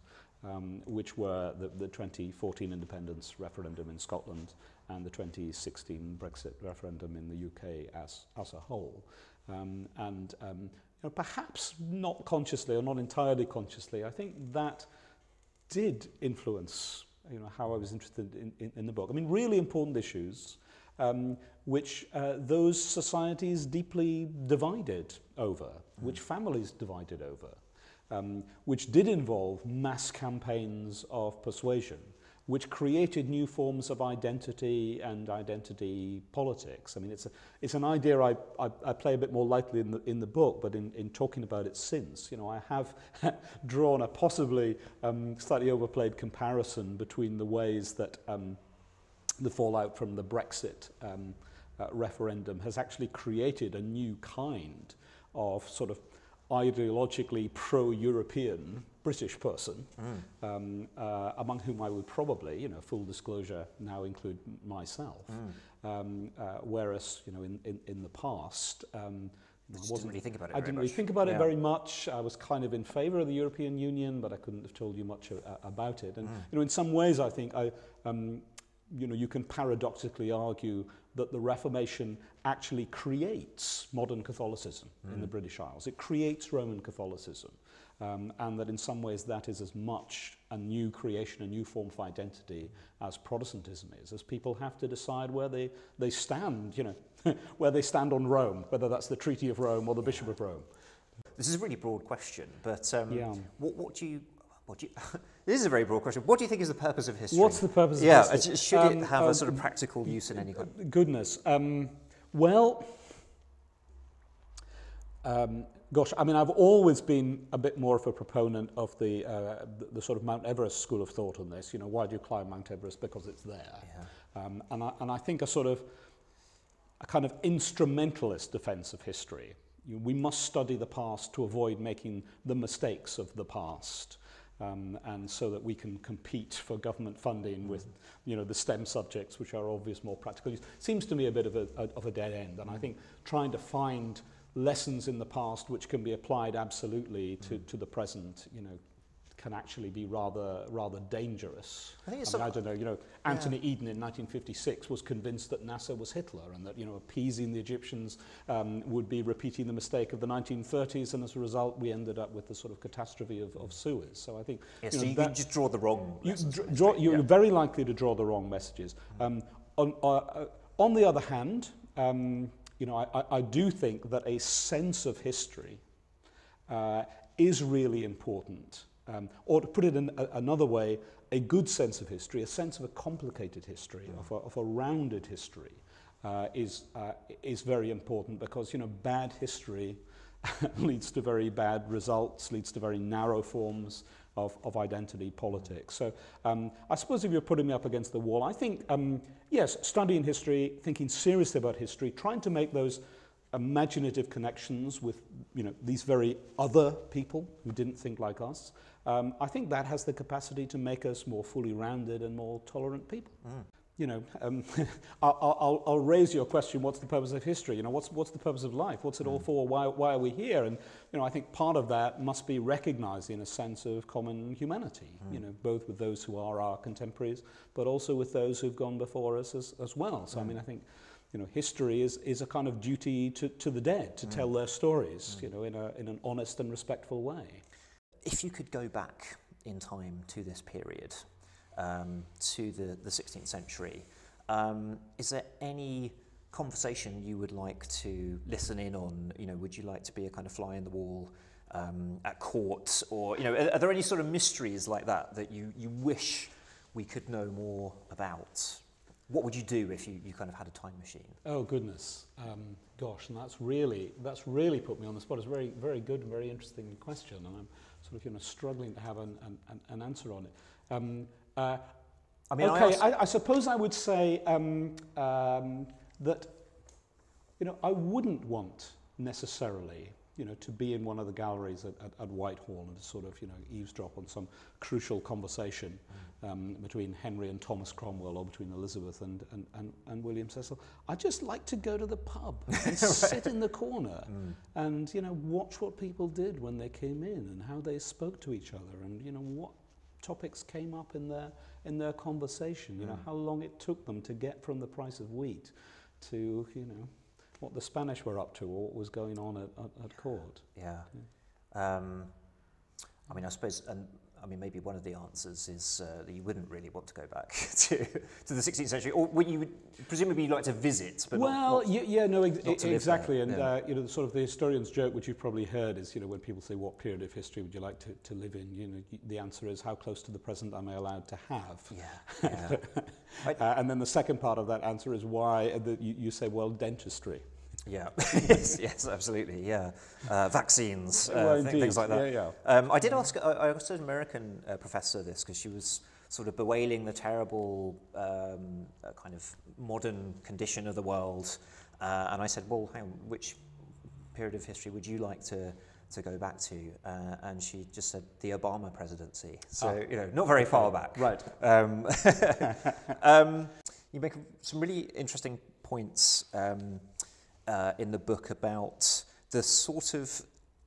mm. um, which were the, the 2014 independence referendum in Scotland and the 2016 Brexit referendum in the UK as, as a whole. Um, and um, know, perhaps not consciously or not entirely consciously, I think that did influence you know, how I was interested in, in, in the book. I mean, really important issues um, which uh, those societies deeply divided over, mm. which families divided over, um, which did involve mass campaigns of persuasion which created new forms of identity and identity politics. I mean, it's, a, it's an idea I, I, I play a bit more lightly in the, in the book, but in, in talking about it since, you know, I have drawn a possibly um, slightly overplayed comparison between the ways that um, the fallout from the Brexit um, uh, referendum has actually created a new kind of sort of ideologically pro-European British person, mm. um, uh, among whom I would probably, you know, full disclosure, now include myself. Mm. Um, uh, whereas, you know, in, in, in the past, um, I didn't really think about it. I didn't really think about yeah. it very much. I was kind of in favour of the European Union, but I couldn't have told you much about it. And mm. you know, in some ways, I think I, um, you know, you can paradoxically argue that the Reformation actually creates modern Catholicism mm. in the British Isles. It creates Roman Catholicism. Um, and that in some ways that is as much a new creation, a new form of identity as Protestantism is, as people have to decide where they, they stand, you know, where they stand on Rome, whether that's the Treaty of Rome or the Bishop of Rome. This is a really broad question, but um, yeah. what, what do you what do you, this is a very broad question. What do you think is the purpose of history? What's the purpose yeah, of history? should um, it have um, a sort of practical use in any kind? Goodness. Um, well, um, gosh, I mean, I've always been a bit more of a proponent of the, uh, the, the, sort of Mount Everest school of thought on this. You know, why do you climb Mount Everest? Because it's there. Yeah. Um, and, I, and I think a sort of a kind of instrumentalist defense of history. You, we must study the past to avoid making the mistakes of the past. Um, and so that we can compete for government funding with you know, the STEM subjects, which are obvious more practical use. Seems to me a bit of a, of a dead end. And I think trying to find lessons in the past which can be applied absolutely to, mm. to the present, you know, can actually be rather rather dangerous. I, think it's I, mean, I don't know, you know, Anthony yeah. Eden in 1956 was convinced that Nasser was Hitler and that, you know, appeasing the Egyptians um, would be repeating the mistake of the 1930s and as a result we ended up with the sort of catastrophe of, of Suez. So I think... Yes, you, know, so you that, just draw the wrong you draw, You're yeah. very likely to draw the wrong messages. Mm. Um, on, uh, uh, on the other hand, um, you know, I, I do think that a sense of history uh, is really important. Um, or to put it in a, another way, a good sense of history, a sense of a complicated history, yeah. of, a, of a rounded history, uh, is, uh, is very important because, you know, bad history leads to very bad results, leads to very narrow forms of, of identity politics. So um, I suppose if you're putting me up against the wall, I think, um, yes, studying history, thinking seriously about history, trying to make those imaginative connections with you know, these very other people who didn't think like us, um, I think that has the capacity to make us more fully rounded and more tolerant people. Mm you know, um, I'll, I'll, I'll raise your question, what's the purpose of history? You know, what's, what's the purpose of life? What's it all mm. for? Why, why are we here? And, you know, I think part of that must be recognizing a sense of common humanity, mm. you know, both with those who are our contemporaries, but also with those who've gone before us as, as well. So, mm. I mean, I think, you know, history is, is a kind of duty to, to the dead, to mm. tell their stories, mm. you know, in, a, in an honest and respectful way. If you could go back in time to this period, um, to the, the 16th century. Um, is there any conversation you would like to listen in on? You know, would you like to be a kind of fly in the wall um, at court? Or, you know, are, are there any sort of mysteries like that that you, you wish we could know more about? What would you do if you, you kind of had a time machine? Oh goodness, um, gosh, and that's really that's really put me on the spot. It's a very very good and very interesting question, and I'm sort of you know struggling to have an, an, an answer on it. Um, uh, I mean, okay, I, I, I, suppose I would say um, um, that, you know, I wouldn't want necessarily, you know, to be in one of the galleries at, at, at Whitehall and to sort of, you know, eavesdrop on some crucial conversation mm. um, between Henry and Thomas Cromwell or between Elizabeth and, and, and, and William Cecil. I'd just like to go to the pub and right. sit in the corner mm. and, you know, watch what people did when they came in and how they spoke to each other and, you know, what topics came up in their, in their conversation, you mm. know, how long it took them to get from the price of wheat to, you know, what the Spanish were up to or what was going on at, at, at court. Yeah. yeah. Um, I mean, I suppose, and I mean, maybe one of the answers is uh, that you wouldn't really want to go back to, to the 16th century, or would you would presumably like to visit, but well, not, not, yeah, no, ex- exactly, and yeah. uh, you know, the sort of the historian's joke, which you've probably heard, is you know when people say what period of history would you like to, to live in, you know, the answer is how close to the present am I allowed to have? Yeah, yeah. uh, and then the second part of that answer is why the, you, you say, well, dentistry. Yeah, yes, yes, absolutely, yeah. Uh, vaccines, uh, well, th- things like that. Yeah, yeah. Um, I did ask, I, asked an American uh, professor this because she was sort of bewailing the terrible um, uh, kind of modern condition of the world. Uh, and I said, well, hang on, which period of history would you like to, to go back to? Uh, and she just said the Obama presidency. So, Ah. you know, not very far back. Right. Um, um, you make some really interesting points um, uh, in the book about the sort of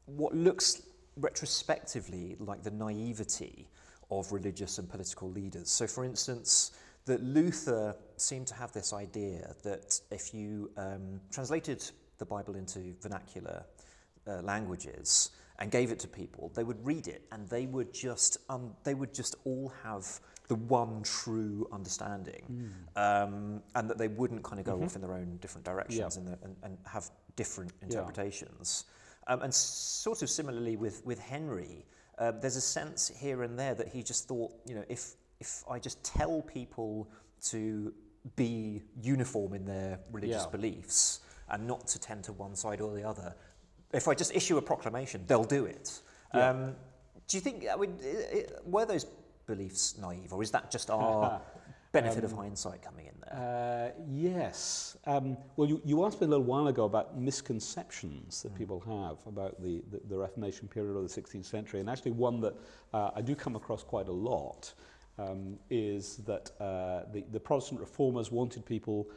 what looks retrospectively like the naivety of religious and political leaders. So, for instance, that Luther seemed to have this idea that if you um, translated the Bible into vernacular uh, languages and gave it to people, they would read it and they would just um, they would just all have the one true understanding, um, and that they wouldn't kind of go off in their own different directions Yeah. and, the- and, and have different interpretations. Um, and sort of similarly with with Henry, uh, there's a sense here and there that he just thought, you know, if if I just tell people to be uniform in their religious Yeah. beliefs and not to tend to one side or the other, if I just issue a proclamation, they'll do it. Yeah. Um, do you think, I mean, were those beliefs naive, or is that just our benefit of hindsight coming in there? Uh, yes. Um, well, you, you asked me a little while ago about misconceptions that people have about the, the, the Reformation period or the 16th century, and actually one that uh, I do come across quite a lot um, is that uh, the, the Protestant reformers wanted people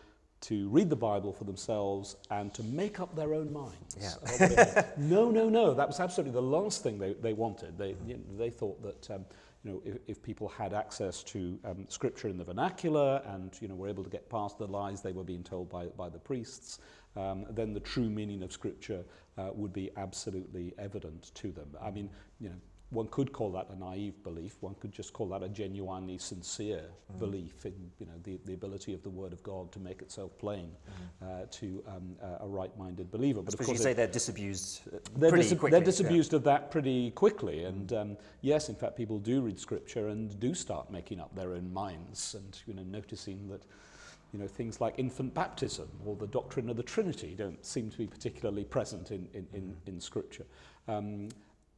to read the Bible for themselves and to make up their own minds. Yeah. no, no, no. That was absolutely the last thing they, they wanted. They, you know, they thought that um, you know, if, if people had access to um, scripture in the vernacular and you know, were able to get past the lies they were being told by, by the priests, um, then the true meaning of scripture uh, would be absolutely evident to them. I mean, you know, one could call that a naive belief. One could just call that a genuinely sincere Mm. belief in you know, the, the ability of the Word of God to make itself plain uh, to um, a, a right-minded believer. But of course, you say they're disabused uh, they're, dis- quickly. they're yeah. disabused of that pretty quickly. And um, yes, in fact, people do read Scripture and do start making up their own minds and you know noticing that you know things like infant baptism or the doctrine of the Trinity don't seem to be particularly present in in, in, in Scripture. Um,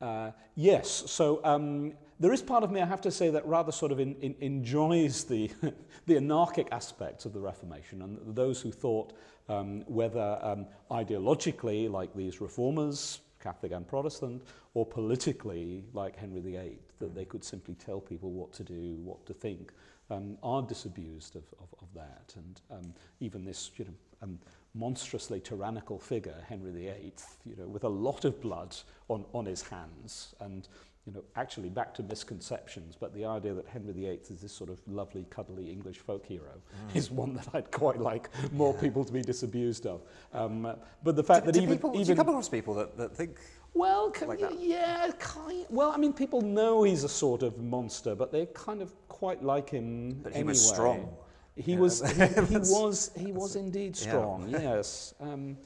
uh, yes, so um, there is part of me, I have to say, that rather sort of in, in, enjoys the, the anarchic aspects of the Reformation, and those who thought um, whether um, ideologically, like these reformers, Catholic and Protestant, or politically, like Henry VIII, that they could simply tell people what to do, what to think, um, are disabused of, of, of that. And um, even this, you know, um, monstrously tyrannical figure, Henry VIII, you know, with a lot of blood on, on his hands, and you know, actually back to misconceptions, but the idea that Henry VIII is this sort of lovely, cuddly English folk hero is one that I'd quite like more people to be disabused of. Um, but the fact do, that do even, people, do you come across people that, that think well, like y- that? yeah, kind. Well, I mean, people know he's a sort of monster, but they kind of quite like him. But he anyway. was strong. He Yeah, was. He, he was. He was indeed yeah. strong. Yes. Um,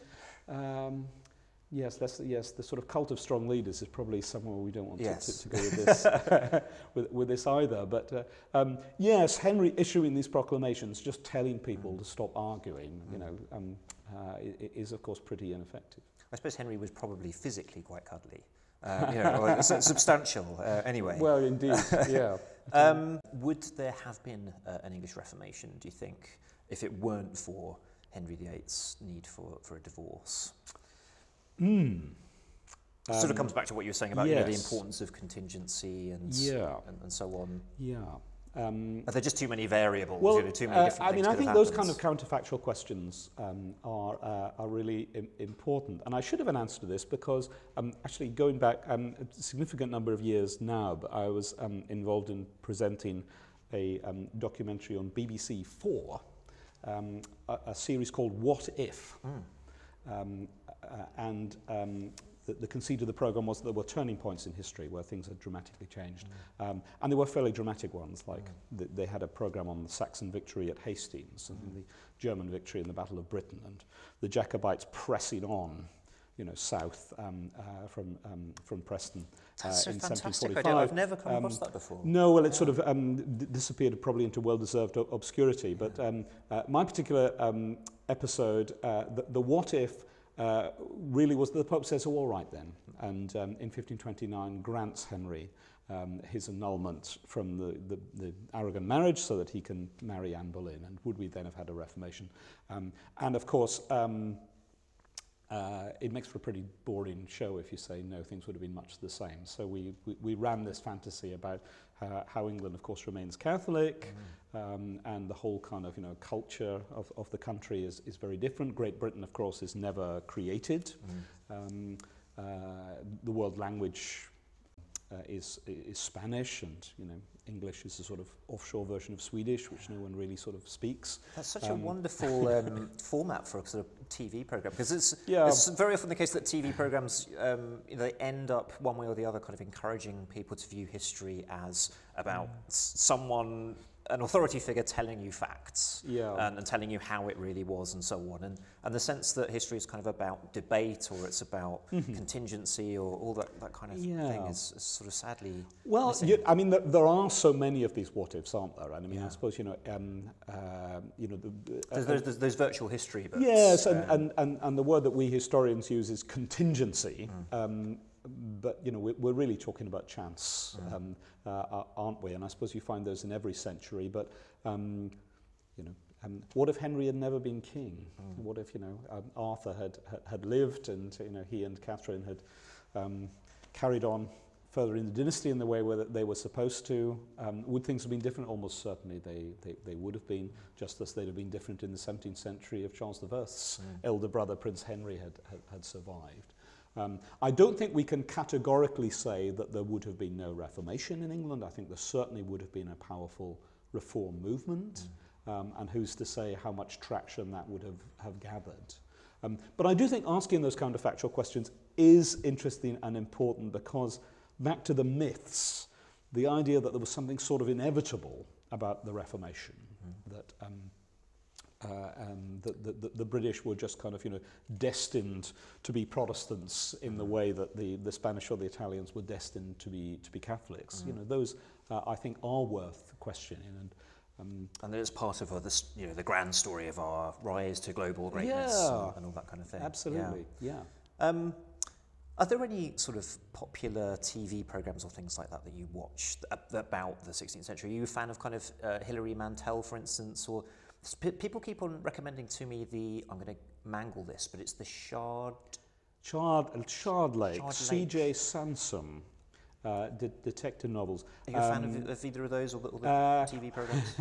um, yes. That's yes. The sort of cult of strong leaders is probably somewhere we don't want Yes. to, to, to go with this. with, with this either. But uh, um, yes, Henry issuing these proclamations, just telling people to stop arguing, you know, um, uh, is of course pretty ineffective. I suppose Henry was probably physically quite cuddly, uh, you know, substantial uh, anyway. Well, indeed, yeah. Um, would there have been uh, an English Reformation, do you think, if it weren't for Henry VIII's need for, for a divorce? Mm. sort of Um, comes back to what you were saying about you know, the importance of contingency and, Yeah. and, and so on. Yeah. Um, Are there just too many variables? well, you know, too many uh, I mean, I think those kind of counterfactual questions um, are, uh, are really Im- important. And I should have an answer to this because um, actually going back um, a significant number of years now, but I was um, involved in presenting a um, documentary on BBC 4, um, a, a series called What If? Mm. um, uh, and um, the, the conceit of the program was that there were turning points in history where things had dramatically changed. Mm. Um, and there were fairly dramatic ones, like mm. the, they had a program on the Saxon victory at Hastings and mm. the German victory in the Battle of Britain and the Jacobites pressing on you know, south um, uh, from, um, from Preston uh, in 1745. Idea. I've never come um, across that before. No, well, it yeah. sort of um, disappeared probably into well-deserved obscurity. Yeah. But um, uh, my particular um, episode, uh, the, the what if uh, really was the Pope says, oh, all right then. And um, in 1529 grants Henry um, his annulment from the, the, the Aragon marriage so that he can marry Anne Boleyn. And would we then have had a Reformation? Um, and of course, um, uh, it makes for a pretty boring show if you say no, things would have been much the same. So we, we, we ran this fantasy about uh, how England, of course, remains Catholic, mm. Um, and the whole kind of you know culture of, of the country is, is very different. Great Britain, of course, is never created. Mm. Um, uh, the world language uh, is, is Spanish, and you know English is a sort of offshore version of Swedish, which no one really sort of speaks. That's such um, a wonderful um, format for a sort of TV program because it's, yeah. it's very often the case that TV programs um, you know, they end up one way or the other kind of encouraging people to view history as about mm. someone an authority figure telling you facts yeah. and, and telling you how it really was and so on. And, and the sense that history is kind of about debate or it's about mm-hmm. contingency or all that, that kind of yeah. thing is, is, sort of sadly. Well, you, I mean, the, there are so many of these what ifs, aren't there? And I mean, yeah. I suppose, you know, um, uh, you know, the, uh, there's, there's, there's, virtual history books. Yes, and, um, and, and, and the word that we historians use is contingency. Mm. Um, but you know we're, really talking about chance, mm. um, uh, aren't we? And I suppose you find those in every century. But um, you know, um, what if Henry had never been king? Mm. What if you know um, Arthur had, had lived, and you know he and Catherine had um, carried on further in the dynasty in the way where they were supposed to? Um, would things have been different? Almost certainly they, they, they would have been, just as they'd have been different in the 17th century if Charles I's mm. elder brother Prince Henry had, had, had survived. Um, I don't think we can categorically say that there would have been no Reformation in England. I think there certainly would have been a powerful reform movement. Mm. Um, and who's to say how much traction that would have, have gathered. Um, but I do think asking those counterfactual questions is interesting and important because back to the myths, the idea that there was something sort of inevitable about the Reformation, mm. that um, uh, um, the, the, the British were just kind of, you know, destined to be Protestants in the way that the, the Spanish or the Italians were destined to be, to be Catholics. Mm. You know, those, uh, I think, are worth questioning. And, um, and it's part of uh, the, you know, the grand story of our rise to global greatness yeah, and, and all that kind of thing. Absolutely, yeah. yeah. Um, are there any sort of popular TV programs or things like that that you watched about the 16th century? Are you a fan of kind of uh, Hilary Mantel, for instance, or people keep on recommending to me the, I'm going to mangle this, but it's the Shard... Shard, uh, Shardlake, C.J. Sansom. Uh, de detective novels. Are you a fan of, um, of either of those or the, or the uh, TV programs?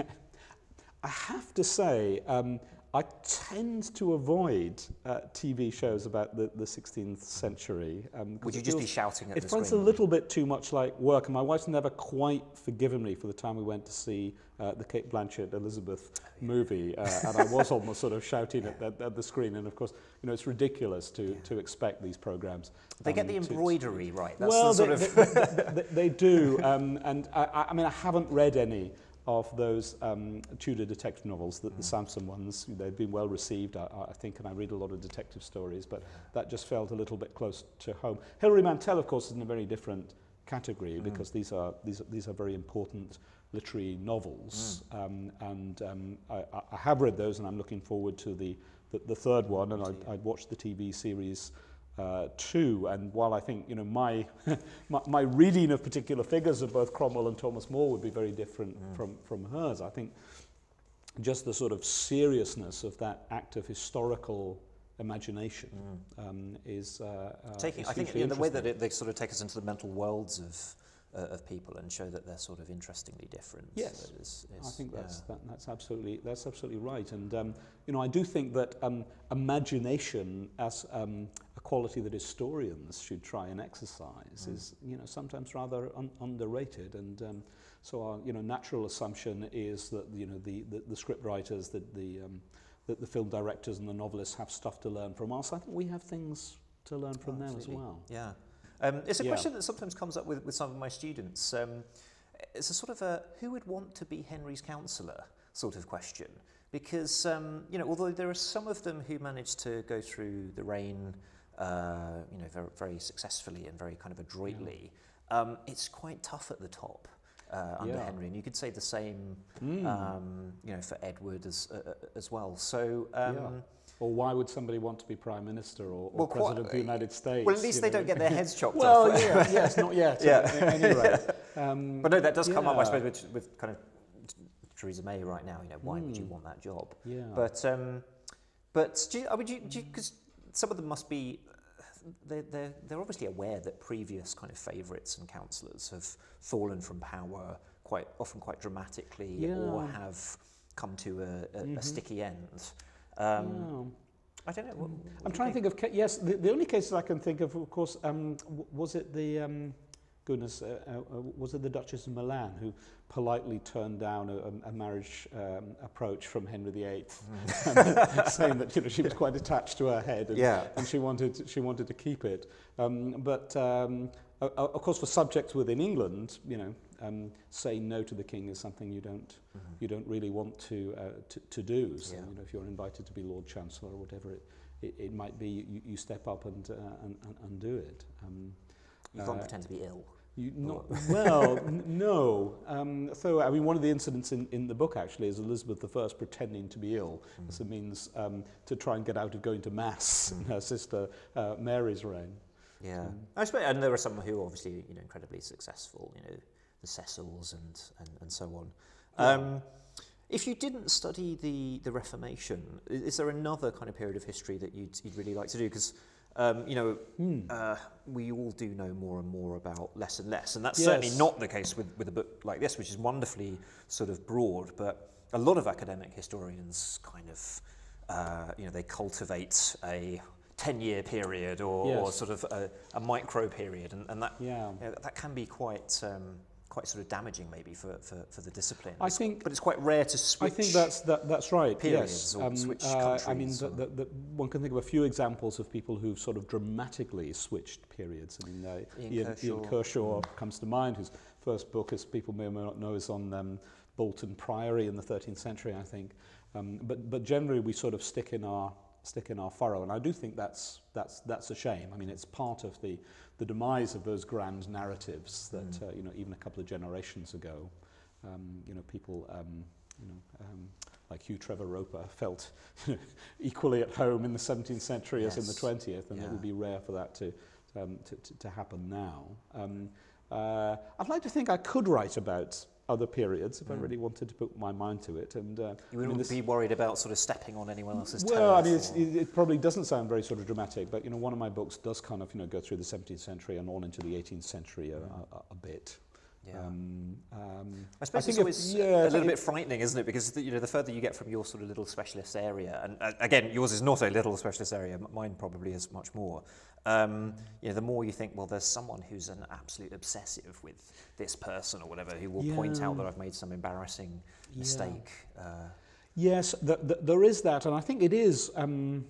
I have to say, um, I tend to avoid uh, TV shows about the, the 16th century. Um, Would you just feels, be shouting at it the screen? It feels a little bit too much like work, and my wife's never quite forgiven me for the time we went to see uh, the Cate Blanchett Elizabeth movie, uh, and I was almost sort of shouting at, at, at, the screen. And of course, you know, it's ridiculous to, yeah. to expect these programs. They um, get the embroidery to, right. That's well, the they, they, they, they, do, um, and I, I mean, I haven't read any of those um, Tudor detective novels, the, mm. the Sansom ones. They've been well received, I, I think, and I read a lot of detective stories, but that just felt a little bit close to home. Hilary Mantel, of course, is in a very different category mm. because these are, these, are, these are very important literary novels, mm. um, and um, I, I have read those, and I'm looking forward to the, the, the third one, and I'd, I'd watched the TV series uh, too. And while I think you know my, my, my reading of particular figures of both Cromwell and Thomas More would be very different mm. from from hers, I think just the sort of seriousness of that act of historical imagination mm. um, is uh, uh, taking. Is I think in the way that it, they sort of take us into the mental worlds of uh, of people and show that they're sort of interestingly different. Yes, is, is, I think that's yeah. that, that's absolutely that's absolutely right. And um, you know, I do think that um, imagination as um, a quality that historians should try and exercise mm. is you know sometimes rather un underrated. And um, so our you know natural assumption is that you know the the, the script writers, that the um, that the film directors and the novelists have stuff to learn from us. I think we have things to learn from Oh, them as well. Yeah. Um, it's a Yeah. question that sometimes comes up with, with some of my students. Um, it's a sort of a who would want to be Henry's counsellor sort of question. Because, um, you know, although there are some of them who managed to go through the reign, uh, you know, very, very successfully and very kind of adroitly, um, it's quite tough at the top. Uh, under Yeah. Henry, and you could say the same, Mm. you know, for Edward as uh, uh, as well. So, um, Yeah. Or why would somebody want to be prime minister or, or Well, quite- president of the United States? well, at least they know? don't get their heads chopped Well, off. yeah, yes, not yet. Yeah. At any rate. Um, But no, that does come up, I suppose, with, with kind of Theresa May right now. You know, why would you Mm. want that job? yeah. But um, but do you, I mean, do you, because some of them must be. They're, they're, they're obviously aware that previous kind of favourites and councillors have fallen from power quite often quite dramatically or have come to a, a, Mhm. a sticky end. Um. I don't know. What, what I'm trying you to think of yes. The, the only cases I can think of, of course, um, was it the um, goodness, uh, uh, was it the Duchess of Milan who politely turned down a, a marriage um, approach from Henry VIII, saying that you know she was quite attached to her head and, Yeah. and she wanted she wanted to keep it. Um, but o- of course, for subjects within England, you know, um, saying no to the king is something you don't Mhm. you don't really want to uh, to, to do. So Yeah. you know, if you're invited to be Lord Chancellor or whatever it, it, it might be, you, you step up and, uh, and, and, do it. Um, You can't uh, pretend to be ill. you not, well, no. Um, so, I mean, one of the incidents in, in the book actually is Elizabeth I pretending to be ill. Mm. As a means um, to try and get out of going to Mass in Mm. her sister uh, Mary's reign. Yeah, Um, I suppose, and there are some who are obviously you know incredibly successful. You know, the Cecils and and, and so on. Yeah. Um, if you didn't study the the Reformation, i- is there another kind of period of history that you'd you'd really like to do? Because um, you know, Hmm. uh, we all do know more and more about less and less, and that's Yes. certainly not the case with with a book like this, which is wonderfully sort of broad. But a lot of academic historians kind of, uh, you know, they cultivate a 10 year period or, or sort of a, a micro period, and, and that, Yeah. you know, that can be quite, um, quite sort of damaging maybe for, for, for the discipline. I It's- think- but it's quite rare to switch. I think that's that, that's right. periods yes, or switch I mean, the, the, the, one can think of a few examples of people who've sort of dramatically switched periods. I mean, uh, Ian Ian, Kershaw. Ian Kershaw comes to mind, whose first book, as people may or may not know, is on um, Bolton Priory in the 13th century, I think. Um, but but generally, we sort of stick in our stick in our furrow, and I do think that's that's that's a shame. I mean, it's part of the the demise of those grand narratives that Mm. uh, you know even a couple of generations ago, um, you know, people um, you know. Um, like Hugh Trevor Roper felt equally at home in the 17th century as in the 20th, and Yeah. it would be rare for that to, um, to, to, to happen now. Um, uh, I'd like to think I could write about other periods if I Mm. really wanted to put my mind to it. And uh, you I mean, wouldn't this- be worried about sort of stepping on anyone else's toes. well, I mean, it, it probably doesn't sound very sort of dramatic, but you know, one of my books does kind of you know go through the 17th century and on into the 18th century a, a, a bit. Yeah. Um, um, I suppose think it's if- always yeah, a little it- bit frightening, isn't it? Because the, you know, the further you get from your sort of little specialist area, and uh, again, yours is not a little specialist area. Mine probably is much more. Um, you know, the more you think, well, there's someone who's an absolute obsessive with this person or whatever, who will point out that I've made some embarrassing Yeah. mistake. Uh, Yes, th- th- there is that, and I think it is. Um,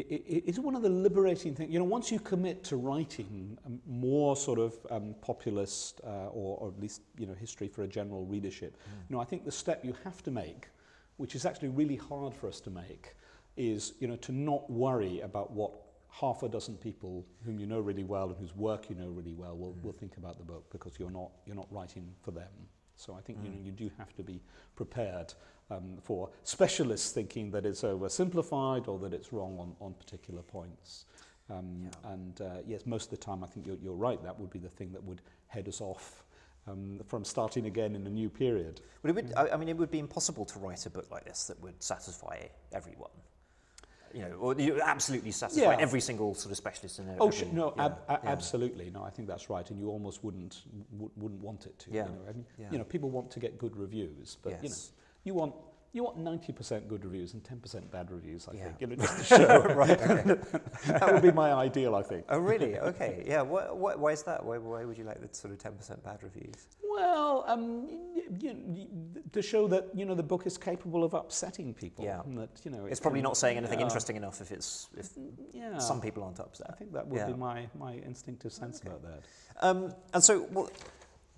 it, it, it's one of the liberating things. You know, once you commit to writing um, more sort of um, populist uh, or, or at least you know history for a general readership, you know, I think the step you have to make, which is actually really hard for us to make, is you know to not worry about what half a dozen people whom you know really well and whose work you know really well will, will think about the book because you're not you're not writing for them. So I think you know Mm. you do have to be prepared um, for specialists thinking that it's oversimplified or that it's wrong on, on particular points. Um, Yeah. And uh, yes, most of the time I think you're, you're right. That would be the thing that would head us off um, from starting again in a new period. but it would, I, I mean, it would be impossible to write a book like this that would satisfy everyone. You know, or you absolutely satisfy Yeah. every single sort of specialist in Oh, every, no, yeah, ab- yeah. absolutely. No, I think that's right. And you almost wouldn't wouldn't want it to. Yeah, You know, I mean, you know, people want to get good reviews, but you know, Yes. You want you want 90% good reviews and 10% bad reviews, I Yeah. think. You know, just to show. right. That would be my ideal, I think. oh, really? Okay. Yeah. Why, why, why is that? Why, why would you like the sort of ten percent bad reviews? Well, um, y- y- y- to show that you know the book is capable of upsetting people. Yeah. and That you know it It's probably can- not saying anything yeah. interesting enough if it's if Yeah. some people aren't upset. I think that would be my, my instinctive sense Okay. about that. Um, and so, well,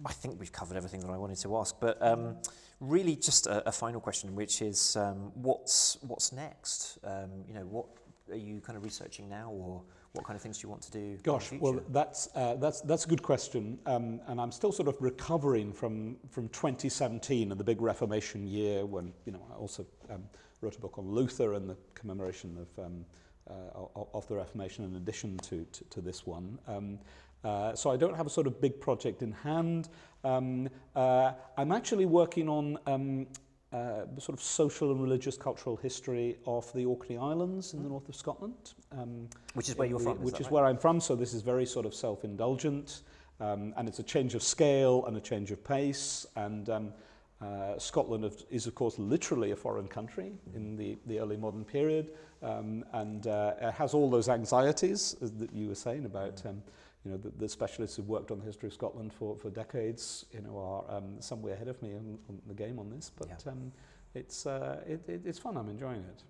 I think we've covered everything that I wanted to ask, but um, really just a, a final question, which is um, what's, what's next? Um, you know, what are you kind of researching now or what kind of things do you want to do? Gosh, well, that's, uh, that's, that's a good question. Um, and I'm still sort of recovering from, from 2017 and the big Reformation year when, you know, I also um, wrote a book on Luther and the commemoration of, um, uh, of the Reformation in addition to, to, to this one. Um, uh, so I don't have a sort of big project in hand. Um, uh, I'm actually working on um, uh, sort of social and religious cultural history of the Orkney Islands in the north of Scotland. Um, which is where you're we- from, is which is right? where I'm from. So this is very sort of self-indulgent, um, and it's a change of scale and a change of pace. And um, uh, Scotland of- is, of course, literally a foreign country in the, the early modern period, um, and uh, it has all those anxieties that you were saying about. Um, you know, the, the specialists who've worked on the history of Scotland for, for decades, you know, are um, some way ahead of me on, on the game on this. But Yeah. um, it's, uh, it, it, it's fun. I'm enjoying it.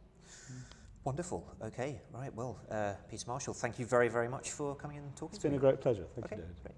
Wonderful. Okay. Right. Well, uh, Peter Marshall, thank you very, very much for coming in and talking It's been a great pleasure. Thank okay. you, David. Great.